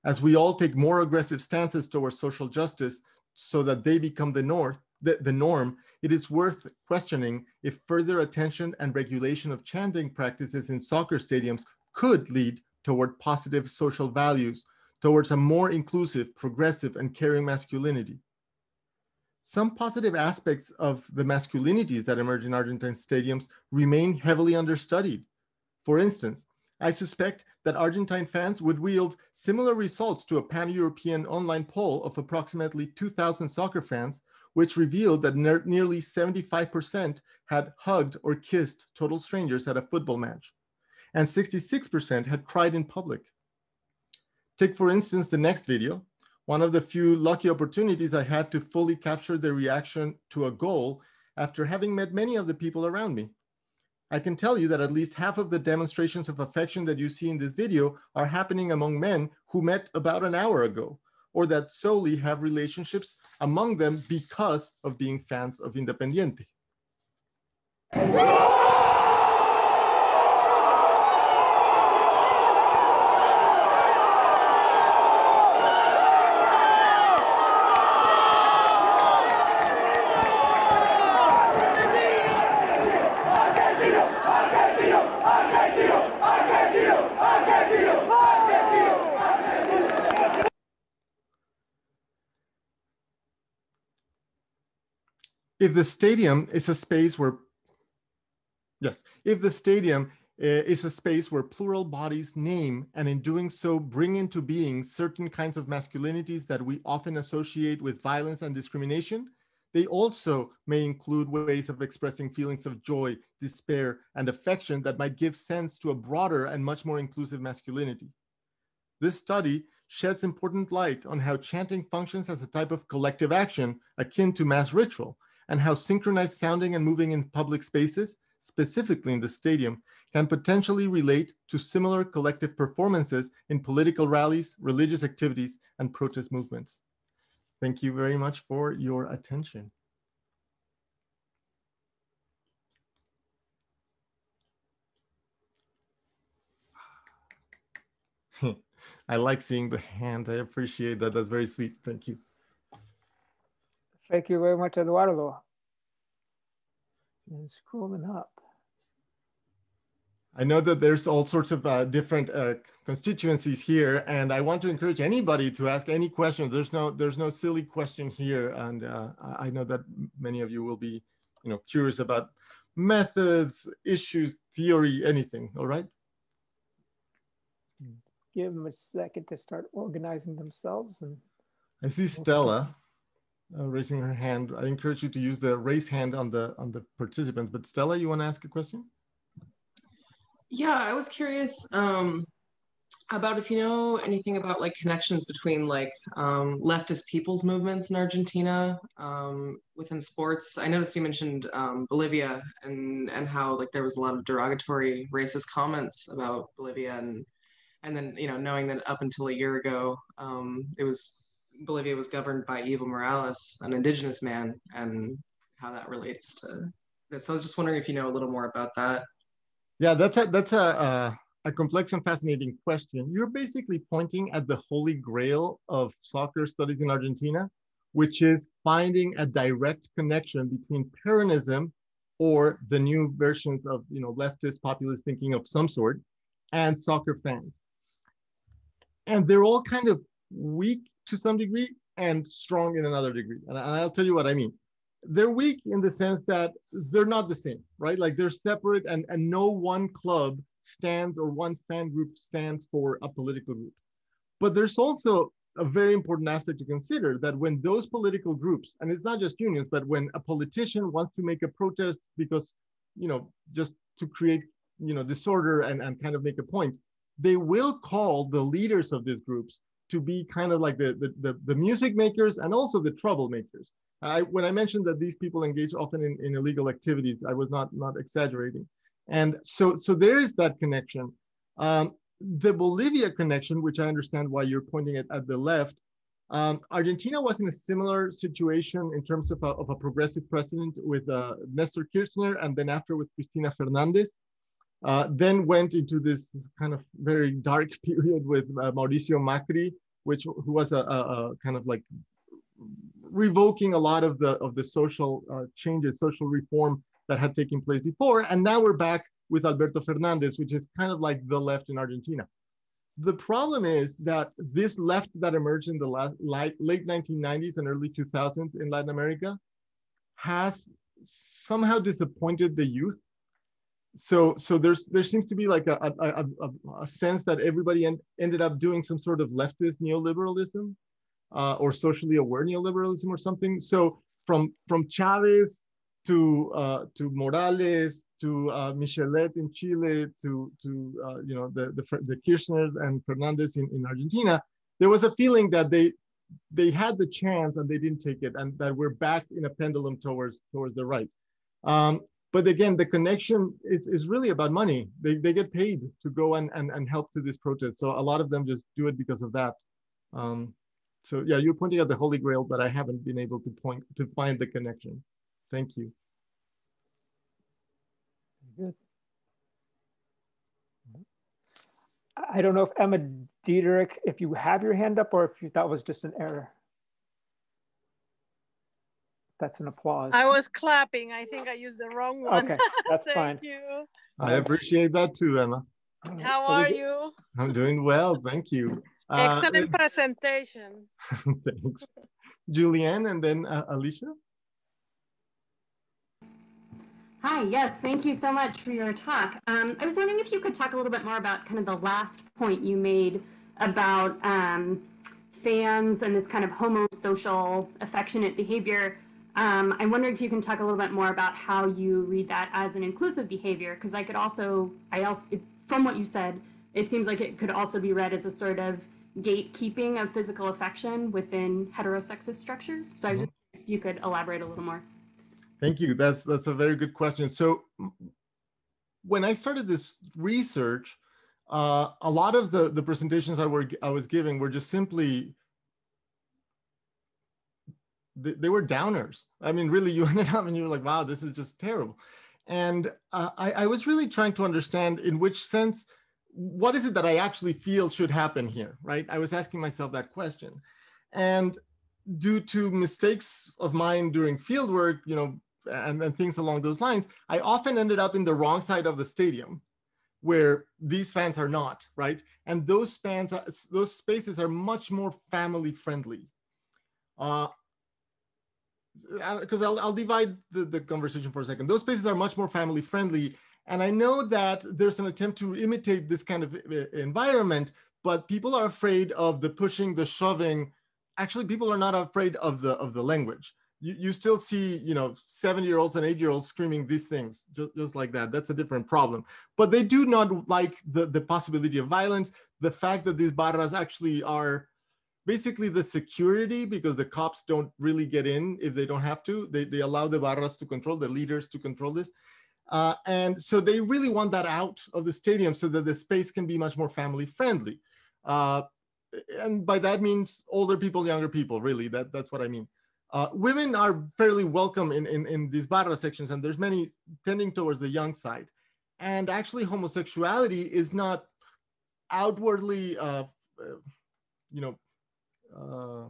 as we all take more aggressive stances towards social justice so that they become the, north, the, the norm, it is worth questioning if further attention and regulation of chanting practices in soccer stadiums could lead toward positive social values, towards a more inclusive, progressive, and caring masculinity. Some positive aspects of the masculinities that emerge in Argentine stadiums remain heavily understudied. For instance, I suspect that Argentine fans would wield similar results to a pan-European online poll of approximately 2,000 soccer fans, which revealed that ne nearly 75% had hugged or kissed total strangers at a football match, and 66% had cried in public. Take, for instance, the next video, one of the few lucky opportunities I had to fully capture the reaction to a goal after having met many of the people around me. I can tell you that at least half of the demonstrations of affection that you see in this video are happening among men who met about an hour ago, or that solely have relationships among them because of being fans of Independiente. If the stadium is a space where, yes, if the stadium uh, is a space where plural bodies name and in doing so bring into being certain kinds of masculinities that we often associate with violence and discrimination, they also may include ways of expressing feelings of joy, despair, and affection that might give sense to a broader and much more inclusive masculinity. This study sheds important light on how chanting functions as a type of collective action akin to mass ritual, and how synchronized sounding and moving in public spaces, specifically in the stadium, can potentially relate to similar collective performances in political rallies, religious activities, and protest movements. Thank you very much for your attention. *laughs* I like seeing the hand. I appreciate that. That's very sweet. Thank you. Thank you very much, Eduardo. And scrolling up. I know that there's all sorts of uh, different uh, constituencies here, and I want to encourage anybody to ask any questions. There's no there's no silly question here, and uh, I know that many of you will be, you know, curious about methods, issues, theory, anything. All right. Give them a second to start organizing themselves. And I see Stella uh, raising her hand. I encourage you to use the raise hand on the on the participants. But Stella, you want to ask a question? Yeah, I was curious um, about if you know anything about like connections between like um, leftist people's movements in Argentina um, within sports. I noticed you mentioned um, Bolivia and and how like there was a lot of derogatory racist comments about Bolivia and and then you know knowing that up until a year ago um, it was Bolivia was governed by Evo Morales, an indigenous man, and how that relates to this. So I was just wondering if you know a little more about that. Yeah, that's a that's a, a, a complex and fascinating question. You're basically pointing at the holy grail of soccer studies in Argentina, which is finding a direct connection between Peronism or the new versions of you know leftist populist thinking of some sort and soccer fans. And they're all kind of weak to some degree and strong in another degree. And I'll tell you what I mean they're weak in the sense that they're not the same, right? Like they're separate and, and no one club stands or one fan group stands for a political group. But there's also a very important aspect to consider that when those political groups, and it's not just unions, but when a politician wants to make a protest because, you know, just to create, you know, disorder and, and kind of make a point, they will call the leaders of these groups to be kind of like the, the, the, the music makers and also the troublemakers. I, when I mentioned that these people engage often in, in illegal activities, I was not, not exaggerating. And so, so there is that connection. Um, the Bolivia connection, which I understand why you're pointing at at the left, um, Argentina was in a similar situation in terms of a, of a progressive president with uh, Nestor Kirchner and then after with Cristina Fernandez. Uh, then went into this kind of very dark *laughs* period with uh, Mauricio Macri, which who was a, a, a, kind of like revoking a lot of the of the social uh, changes, social reform that had taken place before. And now we're back with Alberto Fernandez, which is kind of like the left in Argentina. The problem is that this left that emerged in the last, late, late 1990s and early 2000s in Latin America has somehow disappointed the youth. So, so there's there seems to be like a, a, a, a sense that everybody en ended up doing some sort of leftist neoliberalism uh, or socially aware neoliberalism or something. So from from Chavez to uh, to Morales to uh, Bachelet in Chile to to uh, you know the, the the Kirchner and Fernandez in, in Argentina, there was a feeling that they they had the chance and they didn't take it, and that we're back in a pendulum towards towards the right. Um, but again, the connection is, is really about money. They, they get paid to go and, and, and help to this protest. So a lot of them just do it because of that. Um, so yeah, you're pointing at the Holy Grail, but I haven't been able to point to find the connection. Thank you. Good. I don't know if Emma Diederich, if you have your hand up or if you thought was just an error. That's an applause. I was clapping. I think I used the wrong one. Okay, *laughs* that's Thank fine. you. I appreciate that too, Emma. How So are you? I'm doing well, thank you. *laughs* Uh, Excellent presentation. *laughs* Thanks. Julianne and then uh, Alicia. Hi, yes, thank you so much for your talk. Um, I was wondering if you could talk a little bit more about kind of the last point you made about um, fans and this kind of homosocial affectionate behavior. Um, I'm wondering if you can talk a little bit more about how you read that as an inclusive behavior, because I could also, I also, it, from what you said, it seems like it could also be read as a sort of gatekeeping of physical affection within heterosexist structures. So I just, if you could elaborate a little more. Thank you. That's that's a very good question. So when I started this research, uh, a lot of the the presentations I were I was giving were just simply they, they were downers. I mean, really, you *laughs* ended up and you were like, wow, this is just terrible. And uh, I, I was really trying to understand in which sense, what is it that I actually feel should happen here, right? I was asking myself that question. And due to mistakes of mine during fieldwork, you know, and, and things along those lines, I often ended up in the wrong side of the stadium where these fans are not, right? And those fans, are, those spaces are much more family friendly. Uh, because I'll, I'll divide the, the conversation for a second. Those spaces are much more family friendly. And I know that there's an attempt to imitate this kind of uh, environment, but people are afraid of the pushing, the shoving. Actually, people are not afraid of the of the language. You, you still see, you know, seven year olds and eight year olds screaming these things just, just like that. That's a different problem. But they do not like the, the possibility of violence. The fact that these barras actually are basically the security because the cops don't really get in if they don't have to. They, they allow the barras to control, the leaders to control this. Uh, and so they really want that out of the stadium so that the space can be much more family friendly. Uh, and by that means older people, younger people, really, that, that's what I mean. Uh, women are fairly welcome in, in, in these barra sections and there's many tending towards the young side. And actually homosexuality is not outwardly, uh, uh, you know, uh,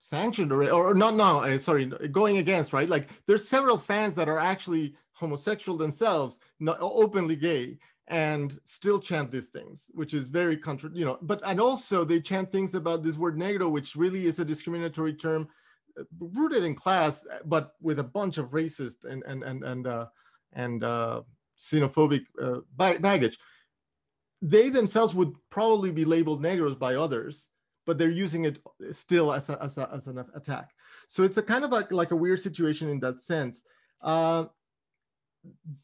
sanctioned or, or not no uh, sorry going against right? Like there's several fans that are actually homosexual themselves not openly gay and still chant these things which is very contra you know but and also they chant things about this word negro which really is a discriminatory term uh, rooted in class but with a bunch of racist and and and and uh, and uh, xenophobic uh, baggage. They themselves would probably be labeled negros by others but they're using it still as, a, as, a, as an attack. So it's a kind of like, like a weird situation in that sense. Uh,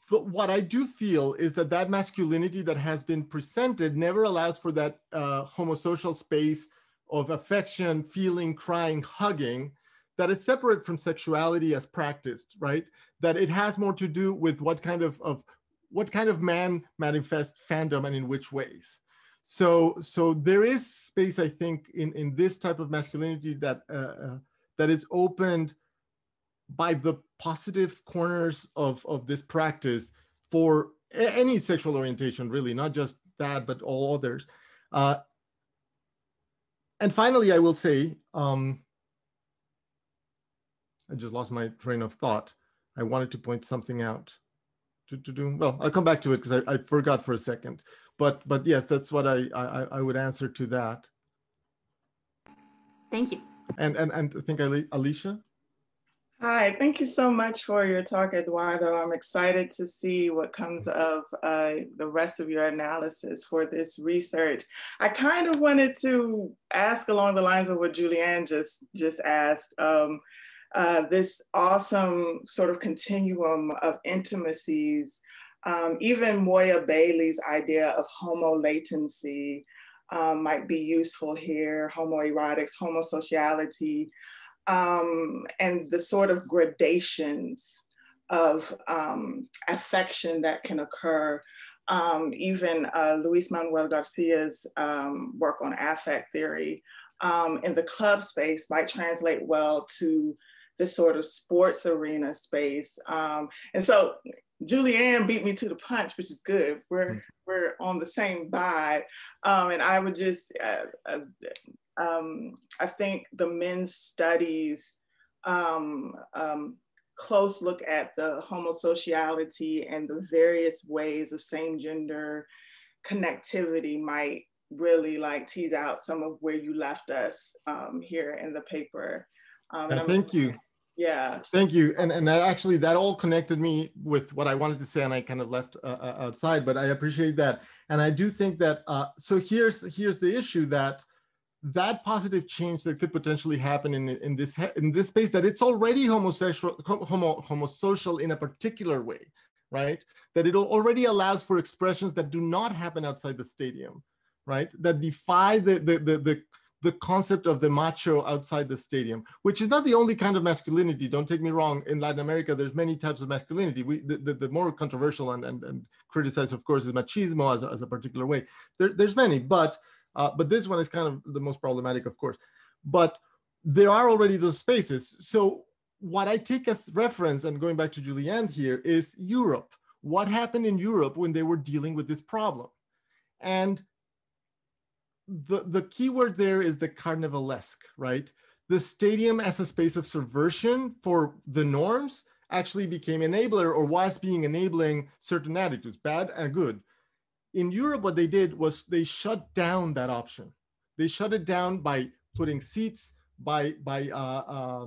what I do feel is that that masculinity that has been presented never allows for that uh, homosocial space of affection, feeling, crying, hugging that is separate from sexuality as practiced, right? That it has more to do with what kind of, of what kind of man manifest fandom and in which ways. So, so there is space, I think, in, in this type of masculinity that uh, uh, that is opened by the positive corners of, of this practice for any sexual orientation, really, not just that, but all others. Uh, and finally, I will say, um, I just lost my train of thought. I wanted to point something out. To, do well, I'll come back to it because I, I forgot for a second but but yes, that's what I, I I would answer to that. Thank you. And and and I think Alicia. Hi, thank you so much for your talk, Eduardo. I'm excited to see what comes of uh, the rest of your analysis for this research. I kind of wanted to ask along the lines of what Julianne just, just asked. Um, uh, this awesome sort of continuum of intimacies um, even Moya Bailey's idea of homo latency um, might be useful here, homoerotics, homosociality, um, and the sort of gradations of um, affection that can occur. Um, even uh, Luis Manuel Garcia's um, work on affect theory in the club space might translate well to this sort of sports arena space. Um, and so Julianne beat me to the punch, which is good. We're mm. we're on the same vibe, um, and I would just, uh, uh, um, I think the men's studies um, um, close look at the homosociality and the various ways of same gender connectivity might really like tease out some of where you left us um, here in the paper. Um, thank you yeah. Thank you. And and that actually that all connected me with what i wanted to say and i kind of left uh, uh, outside but i appreciate that. And i do think that uh, so here's here's the issue that that positive change that could potentially happen in, in this in this space that it's already homosexual homo, homosocial in a particular way right? That it already allows for expressions that do not happen outside the stadium right? That defy the the the, the the concept of the macho outside the stadium, which is not the only kind of masculinity. Don't take me wrong. In Latin America, there's many types of masculinity. We, the, the, the more controversial and, and, and criticized, of course, is machismo as a, as a particular way. There, there's many, but uh, but this one is kind of the most problematic, of course. But there are already those spaces. So what I take as reference, and going back to Julianne here, is Europe. What happened in Europe when they were dealing with this problem? And the, the key word there is the carnivalesque, right? The stadium as a space of subversion for the norms actually became enabler or was being enabling certain attitudes, bad and good. In Europe, what they did was they shut down that option. They shut it down by putting seats, by, by uh, uh,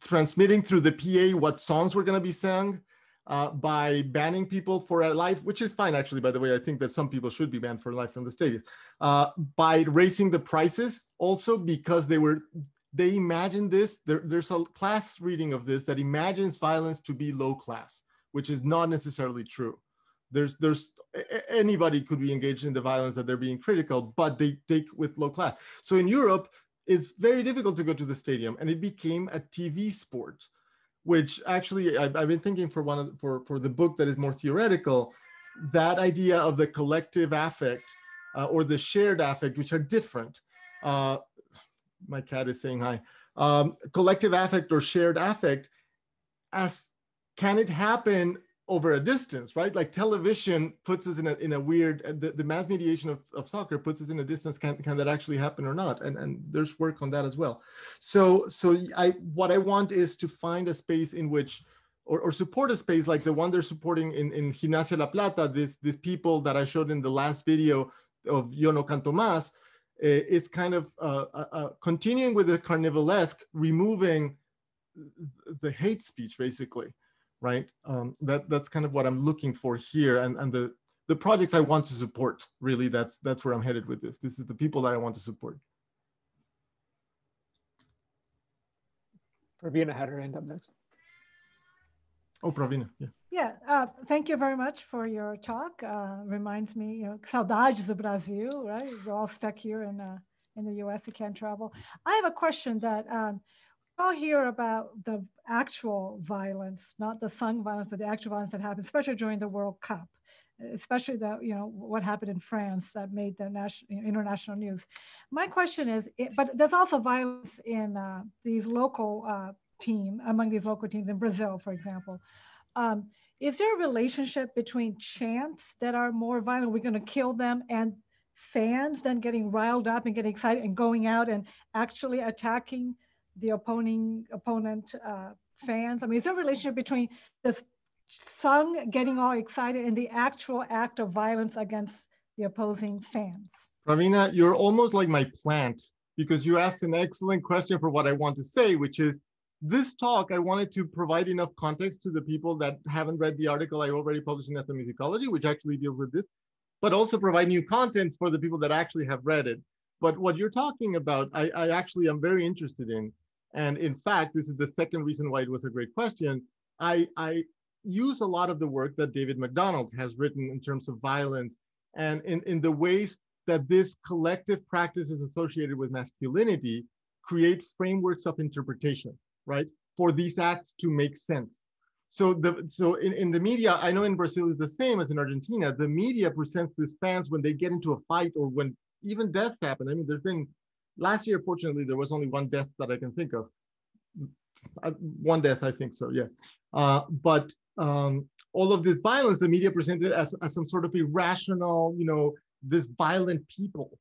transmitting through the PA what songs were going to be sung, uh, by banning people for life, which is fine, actually, by the way. I think that some people should be banned for life from the stadium. Uh, by raising the prices, also because they were, they imagined this. There, there's a class reading of this that imagines violence to be low class, which is not necessarily true. There's, there's anybody could be engaged in the violence that they're being critical, but they take with low class. So in Europe, it's very difficult to go to the stadium, and it became a TV sport which actually I've, I've, been thinking for one of, for for the book that is more theoretical, that idea of the collective affect uh, or the shared affect, which are different. Uh, my cat is saying hi. Um, collective affect or shared affect, as can it happen over a distance, right? Like television puts us in a, in a weird, uh, the, the mass mediation of, of soccer puts us in a distance. Can, can that actually happen or not? And, and there's work on that as well. So, so I, what I want is to find a space in which, or, or support a space like the one they're supporting in, in Gimnasia La Plata, this, this people that I showed in the last video of Yo No Canto Más, eh, is kind of uh, uh, uh, continuing with the carnivalesque, removing the hate speech basically right? Um, that that's kind of what I'm looking for here, and and the the projects I want to support. Really, that's that's where I'm headed with this. This is the people that I want to support. Pravina had her hand up next. Oh, Pravina, yeah. Yeah, uh, thank you very much for your talk. Uh, reminds me, you know, saudades do Brasil, right? We're all stuck here in uh, in the U.S. We can't travel. I have a question that um, all hear about the actual violence, not the sung violence, but the actual violence that happened, especially during the World Cup, especially the you know what happened in France that made the national international news. My question is, it, but there's also violence in uh, these local uh, team among these local teams in Brazil, for example. Um, is there a relationship between chants that are more violent, we're going to kill them, and fans then getting riled up and getting excited and going out and actually attacking the opposing opponent uh, fans? I mean, is there a relationship between the song getting all excited and the actual act of violence against the opposing fans? Pravina, you're almost like my plant because you asked an excellent question for what I want to say, which is this talk, I wanted to provide enough context to the people that haven't read the article I already published in Ethnomusicology, which actually deals with this, but also provide new contents for the people that actually have read it. But what you're talking about, I, I actually am very interested in. And in fact, this is the second reason why it was a great question. I, I use a lot of the work that David McDonald has written in terms of violence and in, in the ways that this collective practice is associated with masculinity create frameworks of interpretation, right? For these acts to make sense. So the so in, in the media, I know in Brazil is the same as in Argentina. The media presents these fans when they get into a fight or when even deaths happen. I mean, there's been last year, fortunately, there was only one death that I can think of. Uh, one death, I think so, yeah. Uh, but um, all of this violence, the media presented as, as some sort of irrational, you know, this violent people.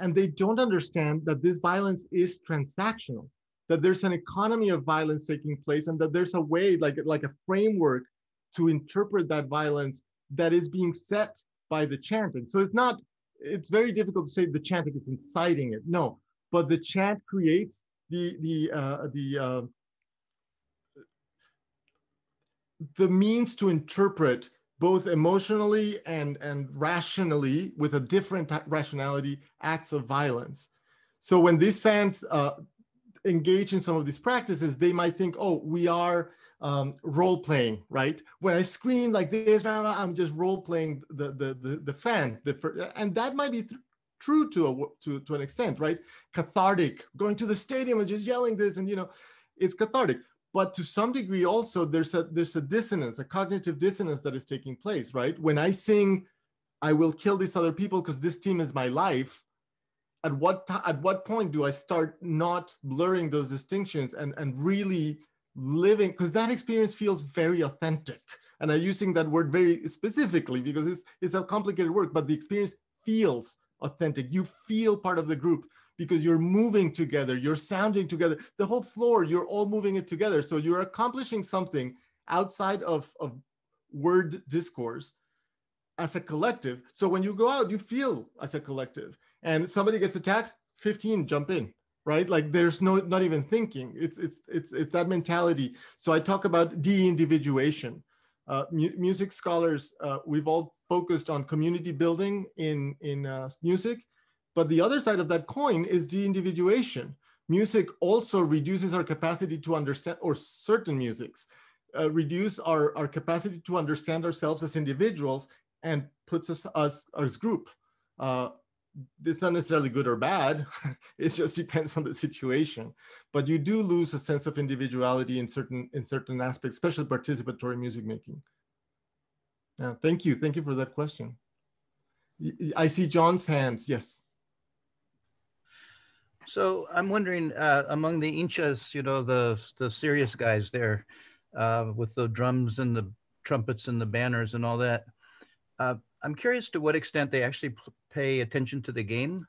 And they don't understand that this violence is transactional, that there's an economy of violence taking place and that there's a way, like, like a framework to interpret that violence that is being set by the chanting. So it's not, it's very difficult to say the chanting is inciting it. No, but the chant creates the the uh, the uh, the means to interpret both emotionally and and rationally with a different rationality acts of violence So when these fans uh, engage in some of these practices, they might think, oh, we are um, role playing, right? When I scream like this, I'm just role playing the, the, the, the fan. The, and that might be true to, a, to, to an extent, right? Cathartic, going to the stadium and just yelling this and, you know, it's cathartic. But to some degree also there's a, there's a dissonance, a cognitive dissonance that is taking place, right? When I sing, I will kill these other people because this team is my life, at what at what point do I start not blurring those distinctions and and really living because that experience feels very authentic and I'm using that word very specifically because it's it's a complicated word but the experience feels authentic. You feel part of the group because you're moving together you're sounding together the whole floor you're all moving it together. So you're accomplishing something outside of, of word discourse as a collective. So when you go out you feel as a collective. And somebody gets attacked 15 jump in right? Like there's no not even thinking. It's it's it's it's that mentality. So i talk about de-individuation uh, mu music scholars uh, we've all focused on community building in in uh, music but the other side of that coin is de-individuation. Music also reduces our capacity to understand or certain musics uh, reduce our our capacity to understand ourselves as individuals and puts us us as group. Uh, it's not necessarily good or bad. *laughs* it just depends on the situation. But you do lose a sense of individuality in certain in certain aspects, especially participatory music making. Yeah, thank you. Thank you for that question. I see John's hand. Yes. So I'm wondering, uh, among the Hinchas, you know, the the serious guys there, uh, with the drums and the trumpets and the banners and all that. Uh, I'm curious to what extent they actually pay attention to the game.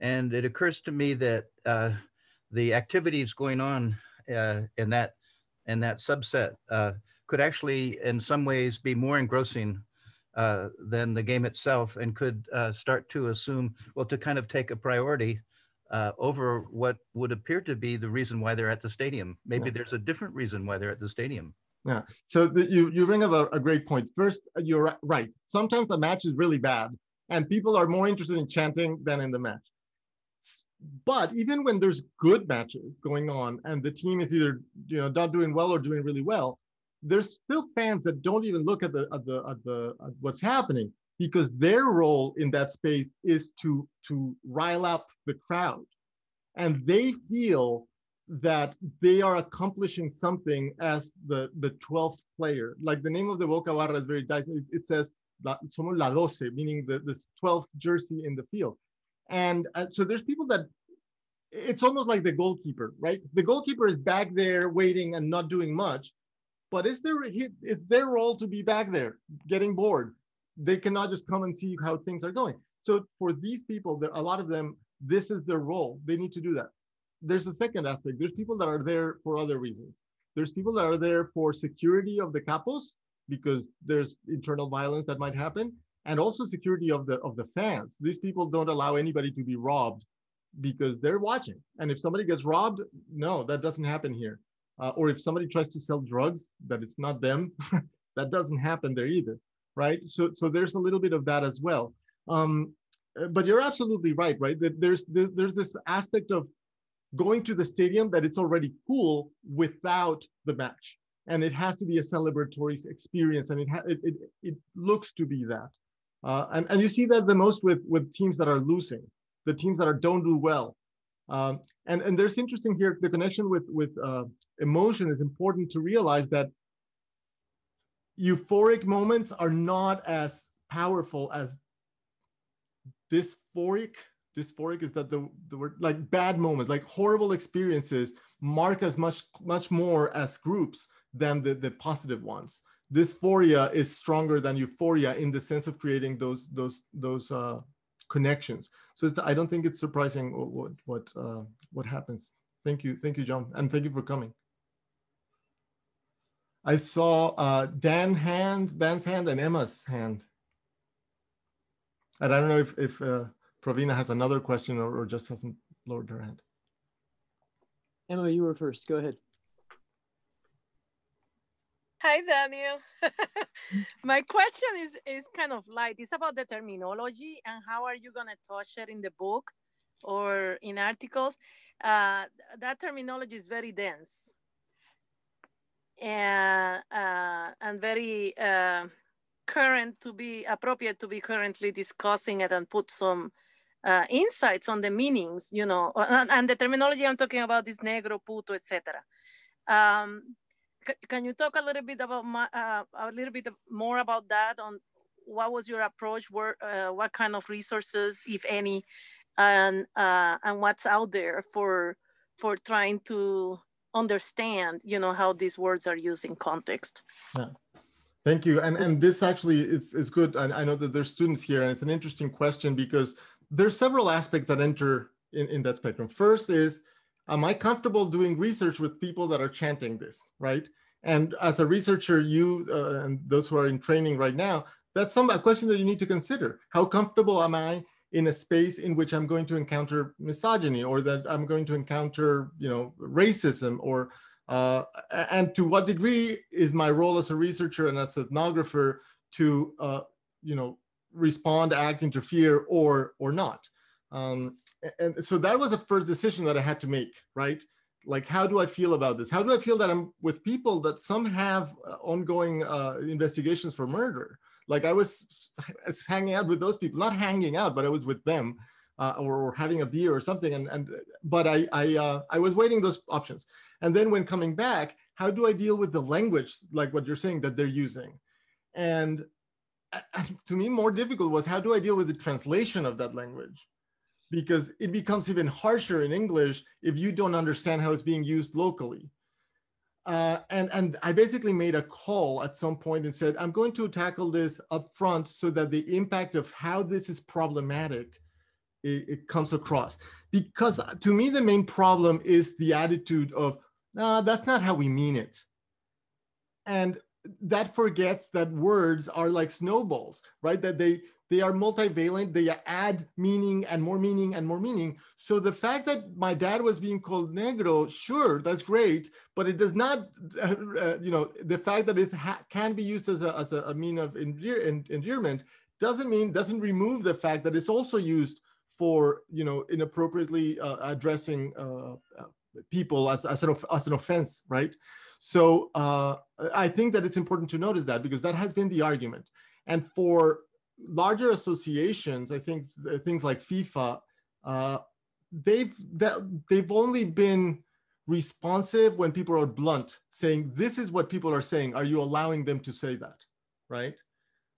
And it occurs to me that uh, the activities going on uh, in that in that subset uh, could actually, in some ways, be more engrossing uh, than the game itself, and could uh, start to assume, well, to kind of take a priority uh, over what would appear to be the reason why they're at the stadium. Maybe yeah. there's a different reason why they're at the stadium. Yeah. So the, you you bring up a, a, great point. First, you're right. Sometimes a match is really bad, and people are more interested in chanting than in the match. But even when there's good matches going on, and the team is either you know not doing well or doing really well, there's still fans that don't even look at the at the at the at what's happening because their role in that space is to to rile up the crowd, and they feel that they are accomplishing something as the, the 12th player. Like the name of the Boca Barra is very nice. It, it says somos la doce, meaning the, the 12th jersey in the field. And uh, so there's people that it's almost like the goalkeeper, right? The goalkeeper is back there waiting and not doing much, but is their, their role to be back there getting bored. They cannot just come and see how things are going. So for these people, there, a lot of them, this is their role. They need to do that there's a second aspect. There's people that are there for other reasons. There's people that are there for security of the capos because there's internal violence that might happen, and also security of the of the fans. These people don't allow anybody to be robbed because they're watching. And if somebody gets robbed, no, that doesn't happen here. Uh, or if somebody tries to sell drugs, that it's not them, *laughs* that doesn't happen there either, right? So so there's a little bit of that as well. Um, but you're absolutely right, right? That there's there's this aspect of going to the stadium that it's already cool without the match. And it has to be a celebratory experience. And it, it, it, it, looks to be that. Uh, and, and you see that the most with, with teams that are losing, the teams that are don't do well. Um, and, and there's interesting here, the connection with, with uh, emotion is important to realize that euphoric moments are not as powerful as dysphoric dysphoric is that the, the word like bad moments like horrible experiences mark us much much more as groups than the, the positive ones. Dysphoria is stronger than euphoria in the sense of creating those those those uh, connections. So i don't think it's surprising what what uh, what happens. Thank you thank you john and thank you for coming. I saw uh, dan hand dan's hand and emma's hand. And i don't know if if uh, Pravina has another question or, or just hasn't lowered her hand. Emma, you were first. Go ahead. Hi, Daniel. *laughs* My question is, is kind of light. It's about the terminology and how are you going to touch it in the book? or in articles, uh, that terminology is very dense and, uh, and very uh, current to be appropriate to be currently discussing it and put some uh, insights on the meanings, you know, and, and, the terminology I'm talking about is negro, puto, etc. Um, can you talk a little bit about my, uh, a little bit more about that? On what was your approach? Where, uh, what kind of resources, if any, and uh, and what's out there for for trying to understand, you know, how these words are used in context? Yeah. Thank you. And and this actually is, is good. I, I know that there's students here, and it's an interesting question because there's several aspects that enter in, in that spectrum. First is, am I comfortable doing research with people that are chanting this, right? And as a researcher, you uh, and those who are in training right now, that's some a question that you need to consider. How comfortable am I in a space in which I'm going to encounter misogyny or that I'm going to encounter, you know, racism or uh, and to what degree is my role as a researcher and as an ethnographer to, uh, you know, respond, act, interfere, or or not. Um, and so that was the first decision that I had to make, right? Like, how do I feel about this? How do I feel that I'm with people that some have uh, ongoing uh, investigations for murder? Like I was hanging out with those people, not hanging out, but I was with them uh, or, or, having a beer or something. And, and but I, I, uh, I was waiting those options. And then when coming back, how do I deal with the language, like what you're saying that they're using? And to me more difficult was how do I deal with the translation of that language? Because it becomes even harsher in English if you don't understand how it's being used locally. Uh, and, and I basically made a call at some point and said, I'm going to tackle this up front so that the impact of how this is problematic it, it comes across. Because to me, the main problem is the attitude of, nah, that's not how we mean it. And that forgets that words are like snowballs, right? That they they are multivalent. They add meaning and more meaning and more meaning. So the fact that my dad was being called negro, sure, that's great, but it does not, *laughs* uh, you know, the fact that it can be used as a as a, a mean of endear endearment doesn't mean doesn't remove the fact that it's also used for you know inappropriately uh, addressing uh, uh, people as as an, as an offense, right? So uh, I think that it's important to notice that because that has been the argument. And for larger associations, I think things like FIFA, uh, they've they've only been responsive when people are blunt, saying this is what people are saying. Are you allowing them to say that, right?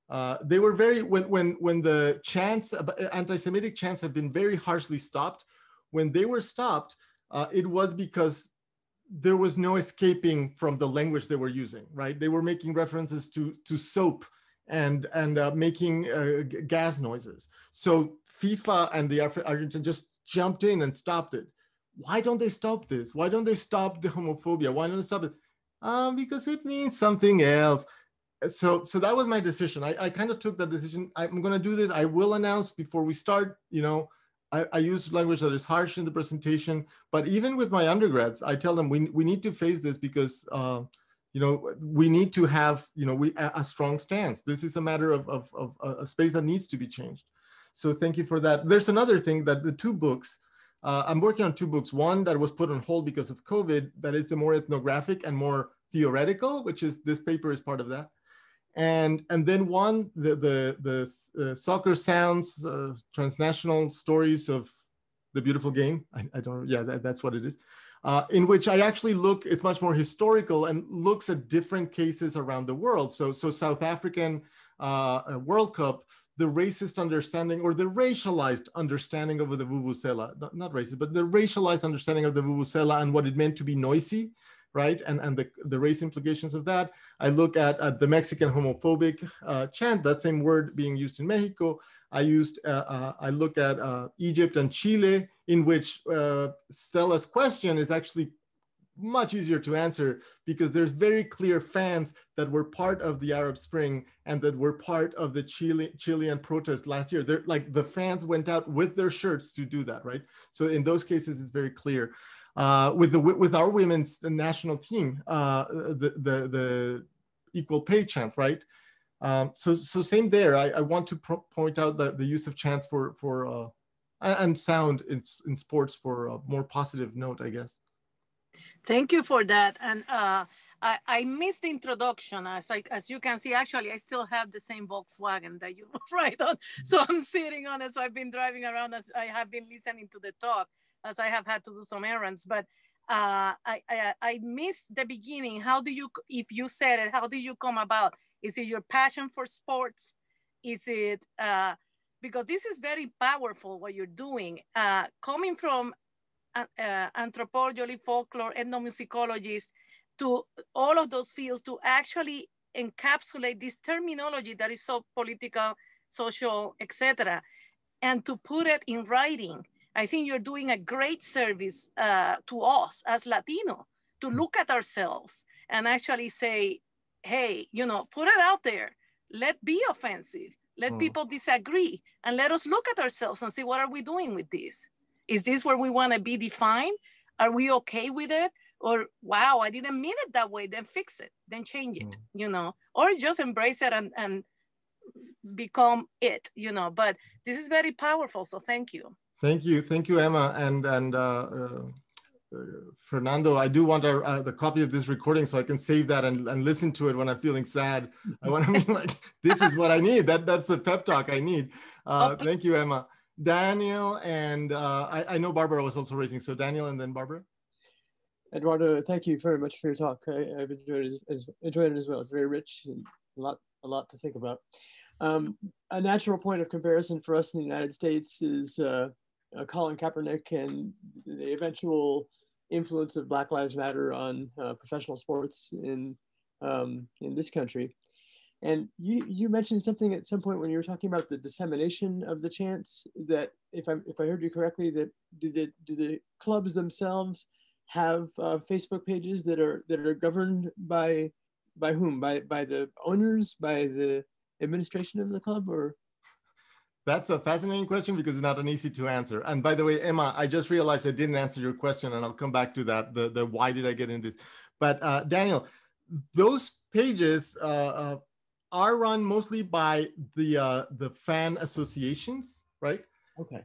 Uh, they were very when when when the chants anti-Semitic chants have been very harshly stopped. When they were stopped, uh, it was because there was no escaping from the language they were using, right? They were making references to, to soap and, and uh, making uh, gas noises. So FIFA and the Argentina just jumped in and stopped it. Why don't they stop this? Why don't they stop the homophobia? Why don't they stop it? Um, because it means something else. So, so that was my decision. I, I kind of took that decision. I'm going to do this. I will announce before we start, you know, I, I, use language that is harsh in the presentation, but even with my undergrads, I tell them we, we need to face this because, uh, you know, we need to have, you know, we a, a strong stance. This is a matter of, of, of, a space that needs to be changed. So thank you for that. There's another thing that the two books, uh, I'm working on two books. One that was put on hold because of COVID, that is the more ethnographic and more theoretical, which is this paper is part of that and and then one the the the uh, soccer sounds uh, transnational stories of the beautiful game. I, I don't yeah that, that's what it is. Uh, in which i actually look it's much more historical and looks at different cases around the world. So so south african uh, world cup the racist understanding or the racialized understanding of the vuvuzela not, not racist but the racialized understanding of the vuvuzela and what it meant to be noisy right? And, and the, the race implications of that. I look at, at the Mexican homophobic uh, chant, that same word being used in Mexico. I used, uh, uh, I look at uh, Egypt and Chile, in which uh, Stella's question is actually much easier to answer because there's very clear fans that were part of the Arab Spring and that were part of the Chile, Chilean protest last year. They're like the fans went out with their shirts to do that, right? So in those cases, it's very clear uh, with the with our women's national team, uh, the, the the equal pay chant, right? Um, so so same there. I, I want to point out that the use of chants for for uh, and sound in, in sports for a more positive note, I guess. Thank you for that. And uh, I, I missed the introduction. As, I, as you can see, actually, I still have the same Volkswagen that you *laughs* ride on. So I'm sitting on it. So I've been driving around as I have been listening to the talk as I have had to do some errands. But uh, I, I, I missed the beginning. How do you, if you said it, how do you come about? Is it your passion for sports? Is it, uh, because this is very powerful what you're doing. Uh, coming from uh, uh, anthropology, folklore, ethnomusicologist, to all of those fields to actually encapsulate this terminology that is so political, social, etc., and to put it in writing I think you're doing a great service uh, to us as Latino to hmm. look at ourselves and actually say, hey, you know, put it out there. Let be offensive. Let mm. people disagree and let us look at ourselves and see what are we doing with this? Is this where we want to be defined? Are we okay with it? Or wow, I didn't mean it that way. Then fix it. Then change it. Mm. You know, or just embrace it and and become it. You know. But this is very powerful. So thank you. Thank you, thank you, Emma, and and uh, uh, uh Fernando. I do want a, uh, the copy of this recording so I can save that and, and listen to it when I'm feeling sad. I want to be *laughs* like, this is what I need. That that's the pep talk I need. Uh, thank you, Emma. Daniel and uh, I, I know Barbara was also raising. So Daniel and then Barbara. Eduardo, thank you very much for your talk. I, have enjoyed it, as, enjoyed it as well. It's very rich and a lot, a lot to think about. Um, a natural point of comparison for us in the United States is uh, Colin Kaepernick and the eventual influence of Black Lives Matter on uh, professional sports in um, in this country. And you you mentioned something at some point when you were talking about the dissemination of the chants that if I if I heard you correctly that do the do the clubs themselves have uh, Facebook pages that are that are governed by by whom? By by the owners? By the administration of the club? Or that's a fascinating question because it's not an easy to answer. And by the way, Emma, I just realized I didn't answer your question, and I'll come back to that. The, the why did I get in this? But uh, Daniel, those pages uh, uh, are run mostly by the uh, the fan associations, right? Okay.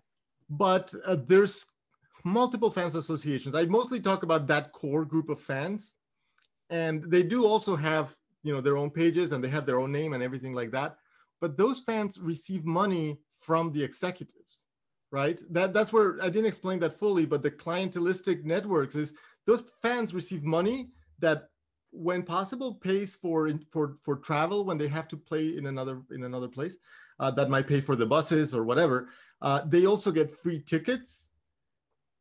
But uh, there's multiple fans associations. I mostly talk about that core group of fans, and they do also have you know their own pages and they have their own name and everything like that. But those fans receive money from the executives, right? That, that's where I didn't explain that fully, but the clientelistic networks is those fans receive money that when possible pays for for for travel when they have to play in another in another place uh, that might pay for the buses or whatever. Uh, they also get free tickets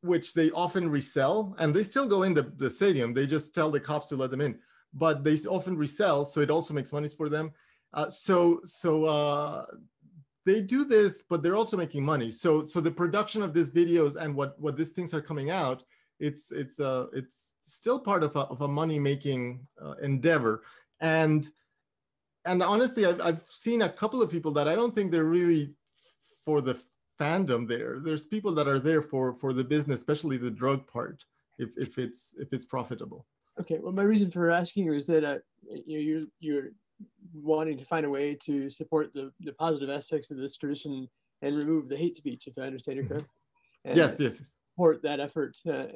which they often resell and they still go in the, the stadium. They just tell the cops to let them in but they often resell so it also makes money for them. Uh, so so uh, they do this, but they're also making money. So so the production of these videos and what what these things are coming out, it's it's uh it's still part of a of a money making uh, endeavor. And and honestly, I've I've seen a couple of people that I don't think they're really for the fandom there. There's people that are there for for the business, especially the drug part, if if it's if it's profitable. Okay. Well, my reason for asking you is that uh, you you're you're wanting to find a way to support the, the positive aspects of this tradition and remove the hate speech, if I understand you mm-hmm. correctly. yes, yes. Support that effort. Uh,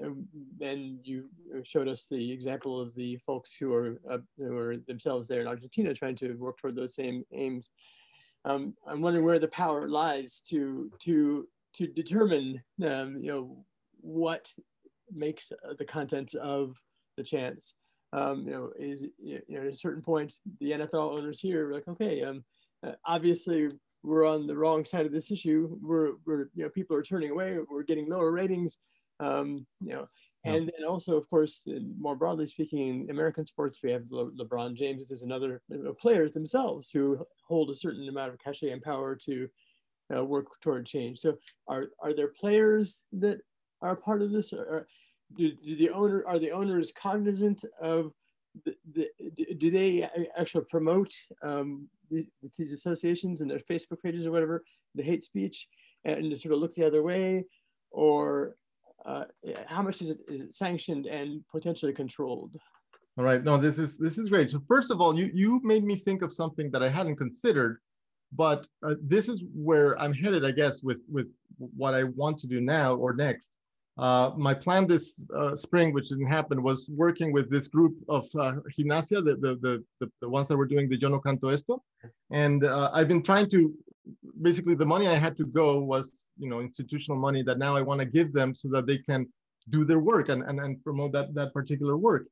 and you showed us the example of the folks who are, uh, who are themselves there in Argentina trying to work toward those same aims. Um, I'm wondering where the power lies to, to, to determine, um, you know, what makes the content of the chants um, you know, is you know, at a certain point, the NFL owners here are like, okay, um, uh, obviously we're on the wrong side of this issue. We're, we're, you know, people are turning away. We're getting lower ratings. Um, you know, and then also, of course, more broadly speaking, in American sports, we have Le- LeBron James as another uh, players themselves who hold a certain amount of cachet and power to uh, work toward change. So, are are there players that are part of this, or, do, do the owner are the owners cognizant of the, the do they actually promote um, these associations and their Facebook pages or whatever the hate speech and to sort of look the other way or uh, how much is it, is it sanctioned and potentially controlled? All right, no, this is this is great. So first of all, you you made me think of something that I hadn't considered, But uh, this is where I'm headed, I guess, with, with what I want to do now or next. Uh, my plan this uh, spring, which didn't happen, was working with this group of uh, Gimnasia, the, the, the, the, ones that were doing the Yo No Canto Esto. And uh, I've been trying to, basically the money I had to go was, you know, institutional money that now I want to give them so that they can do their work and, and, and promote that, that particular work.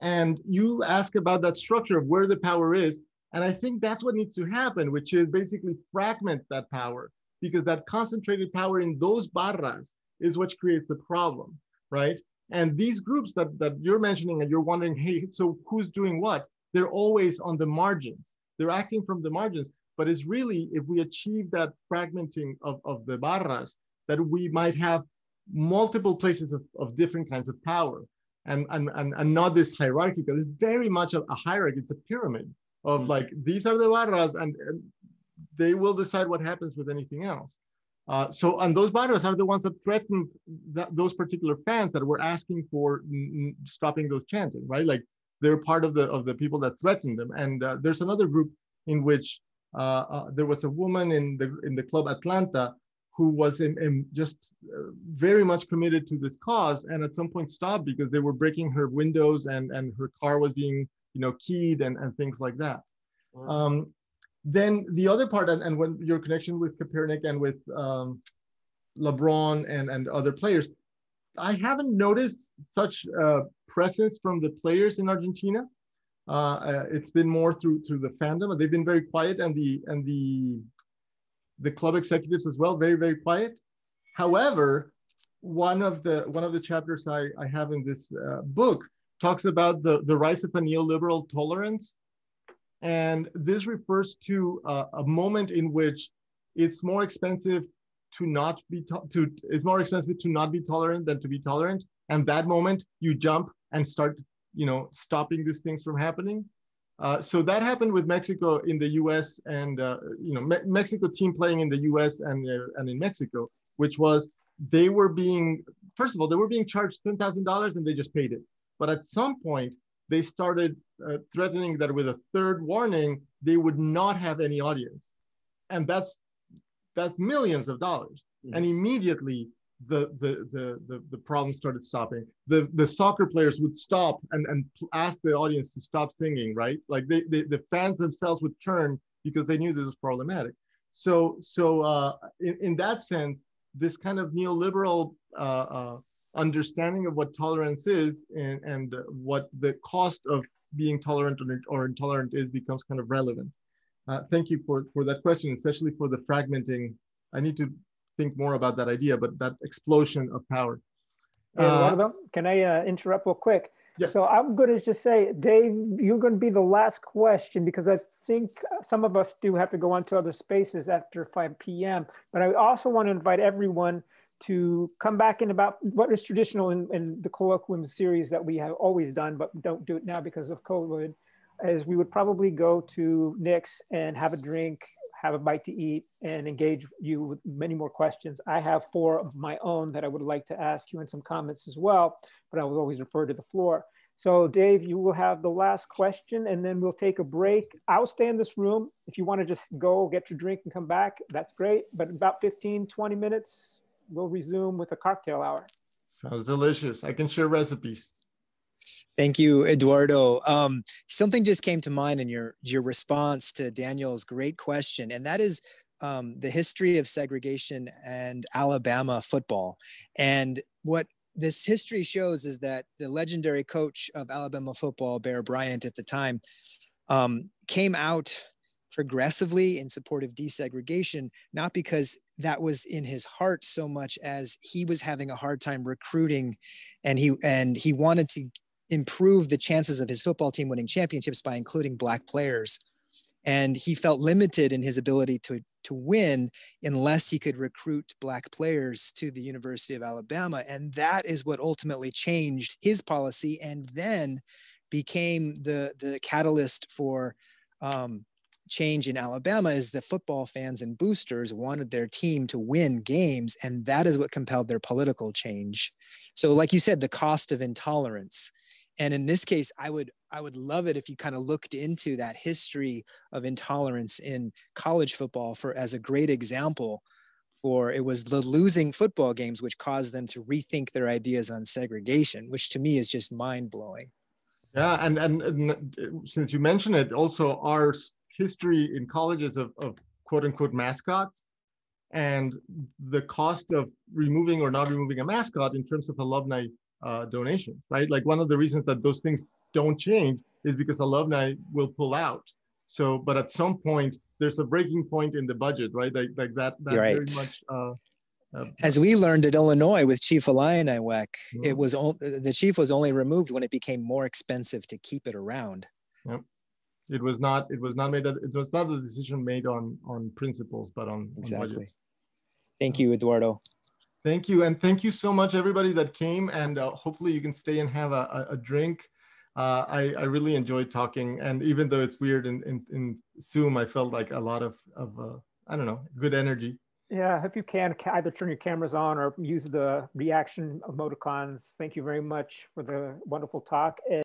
And you ask about that structure of where the power is. And I think that's what needs to happen, which is basically fragment that power because that concentrated power in those barras is what creates the problem, right? And these groups that, that you're mentioning and you're wondering, hey, so who's doing what? They're always on the margins. They're acting from the margins. But it's really, if we achieve that fragmenting of, of the barras, that we might have multiple places of, of different kinds of power and, and, and, and not this hierarchical. It's very much a, a hierarchy. It's a pyramid of mm-hmm. like, these are the barras and, and they will decide what happens with anything else. Uh, so, and those barras are the ones that threatened that, those particular fans that were asking for stopping those chanting, right? Like they're part of the of the people that threatened them. And uh, there's another group in which uh, uh there was a woman in the in the club Atlanta who was in, in just uh, very much committed to this cause, and at some point stopped because they were breaking her windows and and her car was being you know keyed and and things like that. Um, then the other part, and, and when your connection with Kaepernick and with um, LeBron and, and other players, I haven't noticed such uh, presence from the players in Argentina. Uh, uh, it's been more through through the fandom. They've been very quiet, and the and the the club executives as well, very very quiet. However, one of the one of the chapters I, I have in this uh, book talks about the the rise of a neoliberal tolerance and this refers to uh, a moment in which it's more expensive to not be to it's more expensive to not be tolerant than to be tolerant. And that moment you jump and start, you know, stopping these things from happening. Uh, so that happened with Mexico in the U.S. and uh, you know Me Mexico team playing in the U.S. and uh, and in Mexico, which was they were being first of all they were being charged ten thousand dollars and they just paid it. But at some point they started uh, threatening that with a third warning, they would not have any audience. And that's, that's millions of dollars. Mm-hmm. And immediately the, the, the, the, the problem started stopping. The, the soccer players would stop and, and ask the audience to stop singing, right? Like they, they, the fans themselves would turn because they knew this was problematic. So, so uh, in, in that sense, this kind of neoliberal uh, uh, understanding of what tolerance is and, and what the cost of being tolerant or, intolerant is becomes kind of relevant. Uh, thank you for, for that question, especially for the fragmenting. I need to think more about that idea, but that explosion of power. Uh, can I uh, interrupt real quick? Yes. So I'm going to just say, Dave, you're going to be the last question because I think some of us do have to go on to other spaces after 5 p.m. But I also want to invite everyone to come back in about what is traditional in, in, the colloquium series that we have always done, but don't do it now because of COVID, is we would probably go to Nick's and have a drink, have a bite to eat, and engage you with many more questions. I have four of my own that I would like to ask you and some comments as well, but I will always refer to the floor. So Dave, you will have the last question and then we'll take a break. I'll stay in this room. If you wanna just go get your drink and come back, that's great. But about 15, 20 minutes, we'll resume with a cocktail hour. Sounds delicious. I can share recipes. Thank you, Eduardo. Um, something just came to mind in your your response to Daniel's great question, and that is um, the history of segregation and Alabama football. And what this history shows is that the legendary coach of Alabama football, Bear Bryant, at the time, um, came out progressively in support of desegregation, not because that was in his heart so much as he was having a hard time recruiting and he and he wanted to improve the chances of his football team winning championships by including black players. And he felt limited in his ability to, to win unless he could recruit black players to the University of Alabama. And that is what ultimately changed his policy and then became the, the catalyst for um, change in Alabama is the football fans and boosters wanted their team to win games, and that is what compelled their political change. So, like you said, the cost of intolerance. And in this case, I would I would love it if you kind of looked into that history of intolerance in college football for as a great example for it was the losing football games which caused them to rethink their ideas on segregation, which to me is just mind blowing. Yeah, and, and, and since you mentioned it, also our history in colleges of, of quote unquote mascots and the cost of removing or not removing a mascot in terms of alumni uh, donation, right? Like one of the reasons that those things don't change is because alumni will pull out. So, but at some point, there's a breaking point in the budget, right? Like, like that, that right. very much. Uh, uh, As we learned at Illinois with Chief WEC, yeah. it was the chief was only removed when it became more expensive to keep it around. Yep. It was not. It was not made. It was not a decision made on on principles, but on exactly. On thank you, Eduardo. Thank you, and thank you so much, everybody that came, and uh, hopefully you can stay and have a, a, a drink. Uh, I, I really enjoyed talking, and even though it's weird in, in, in Zoom, I felt like a lot of, of uh, I don't know, good energy. Yeah, if you can, either turn your cameras on or use the reaction emoticons. Thank you very much for the wonderful talk.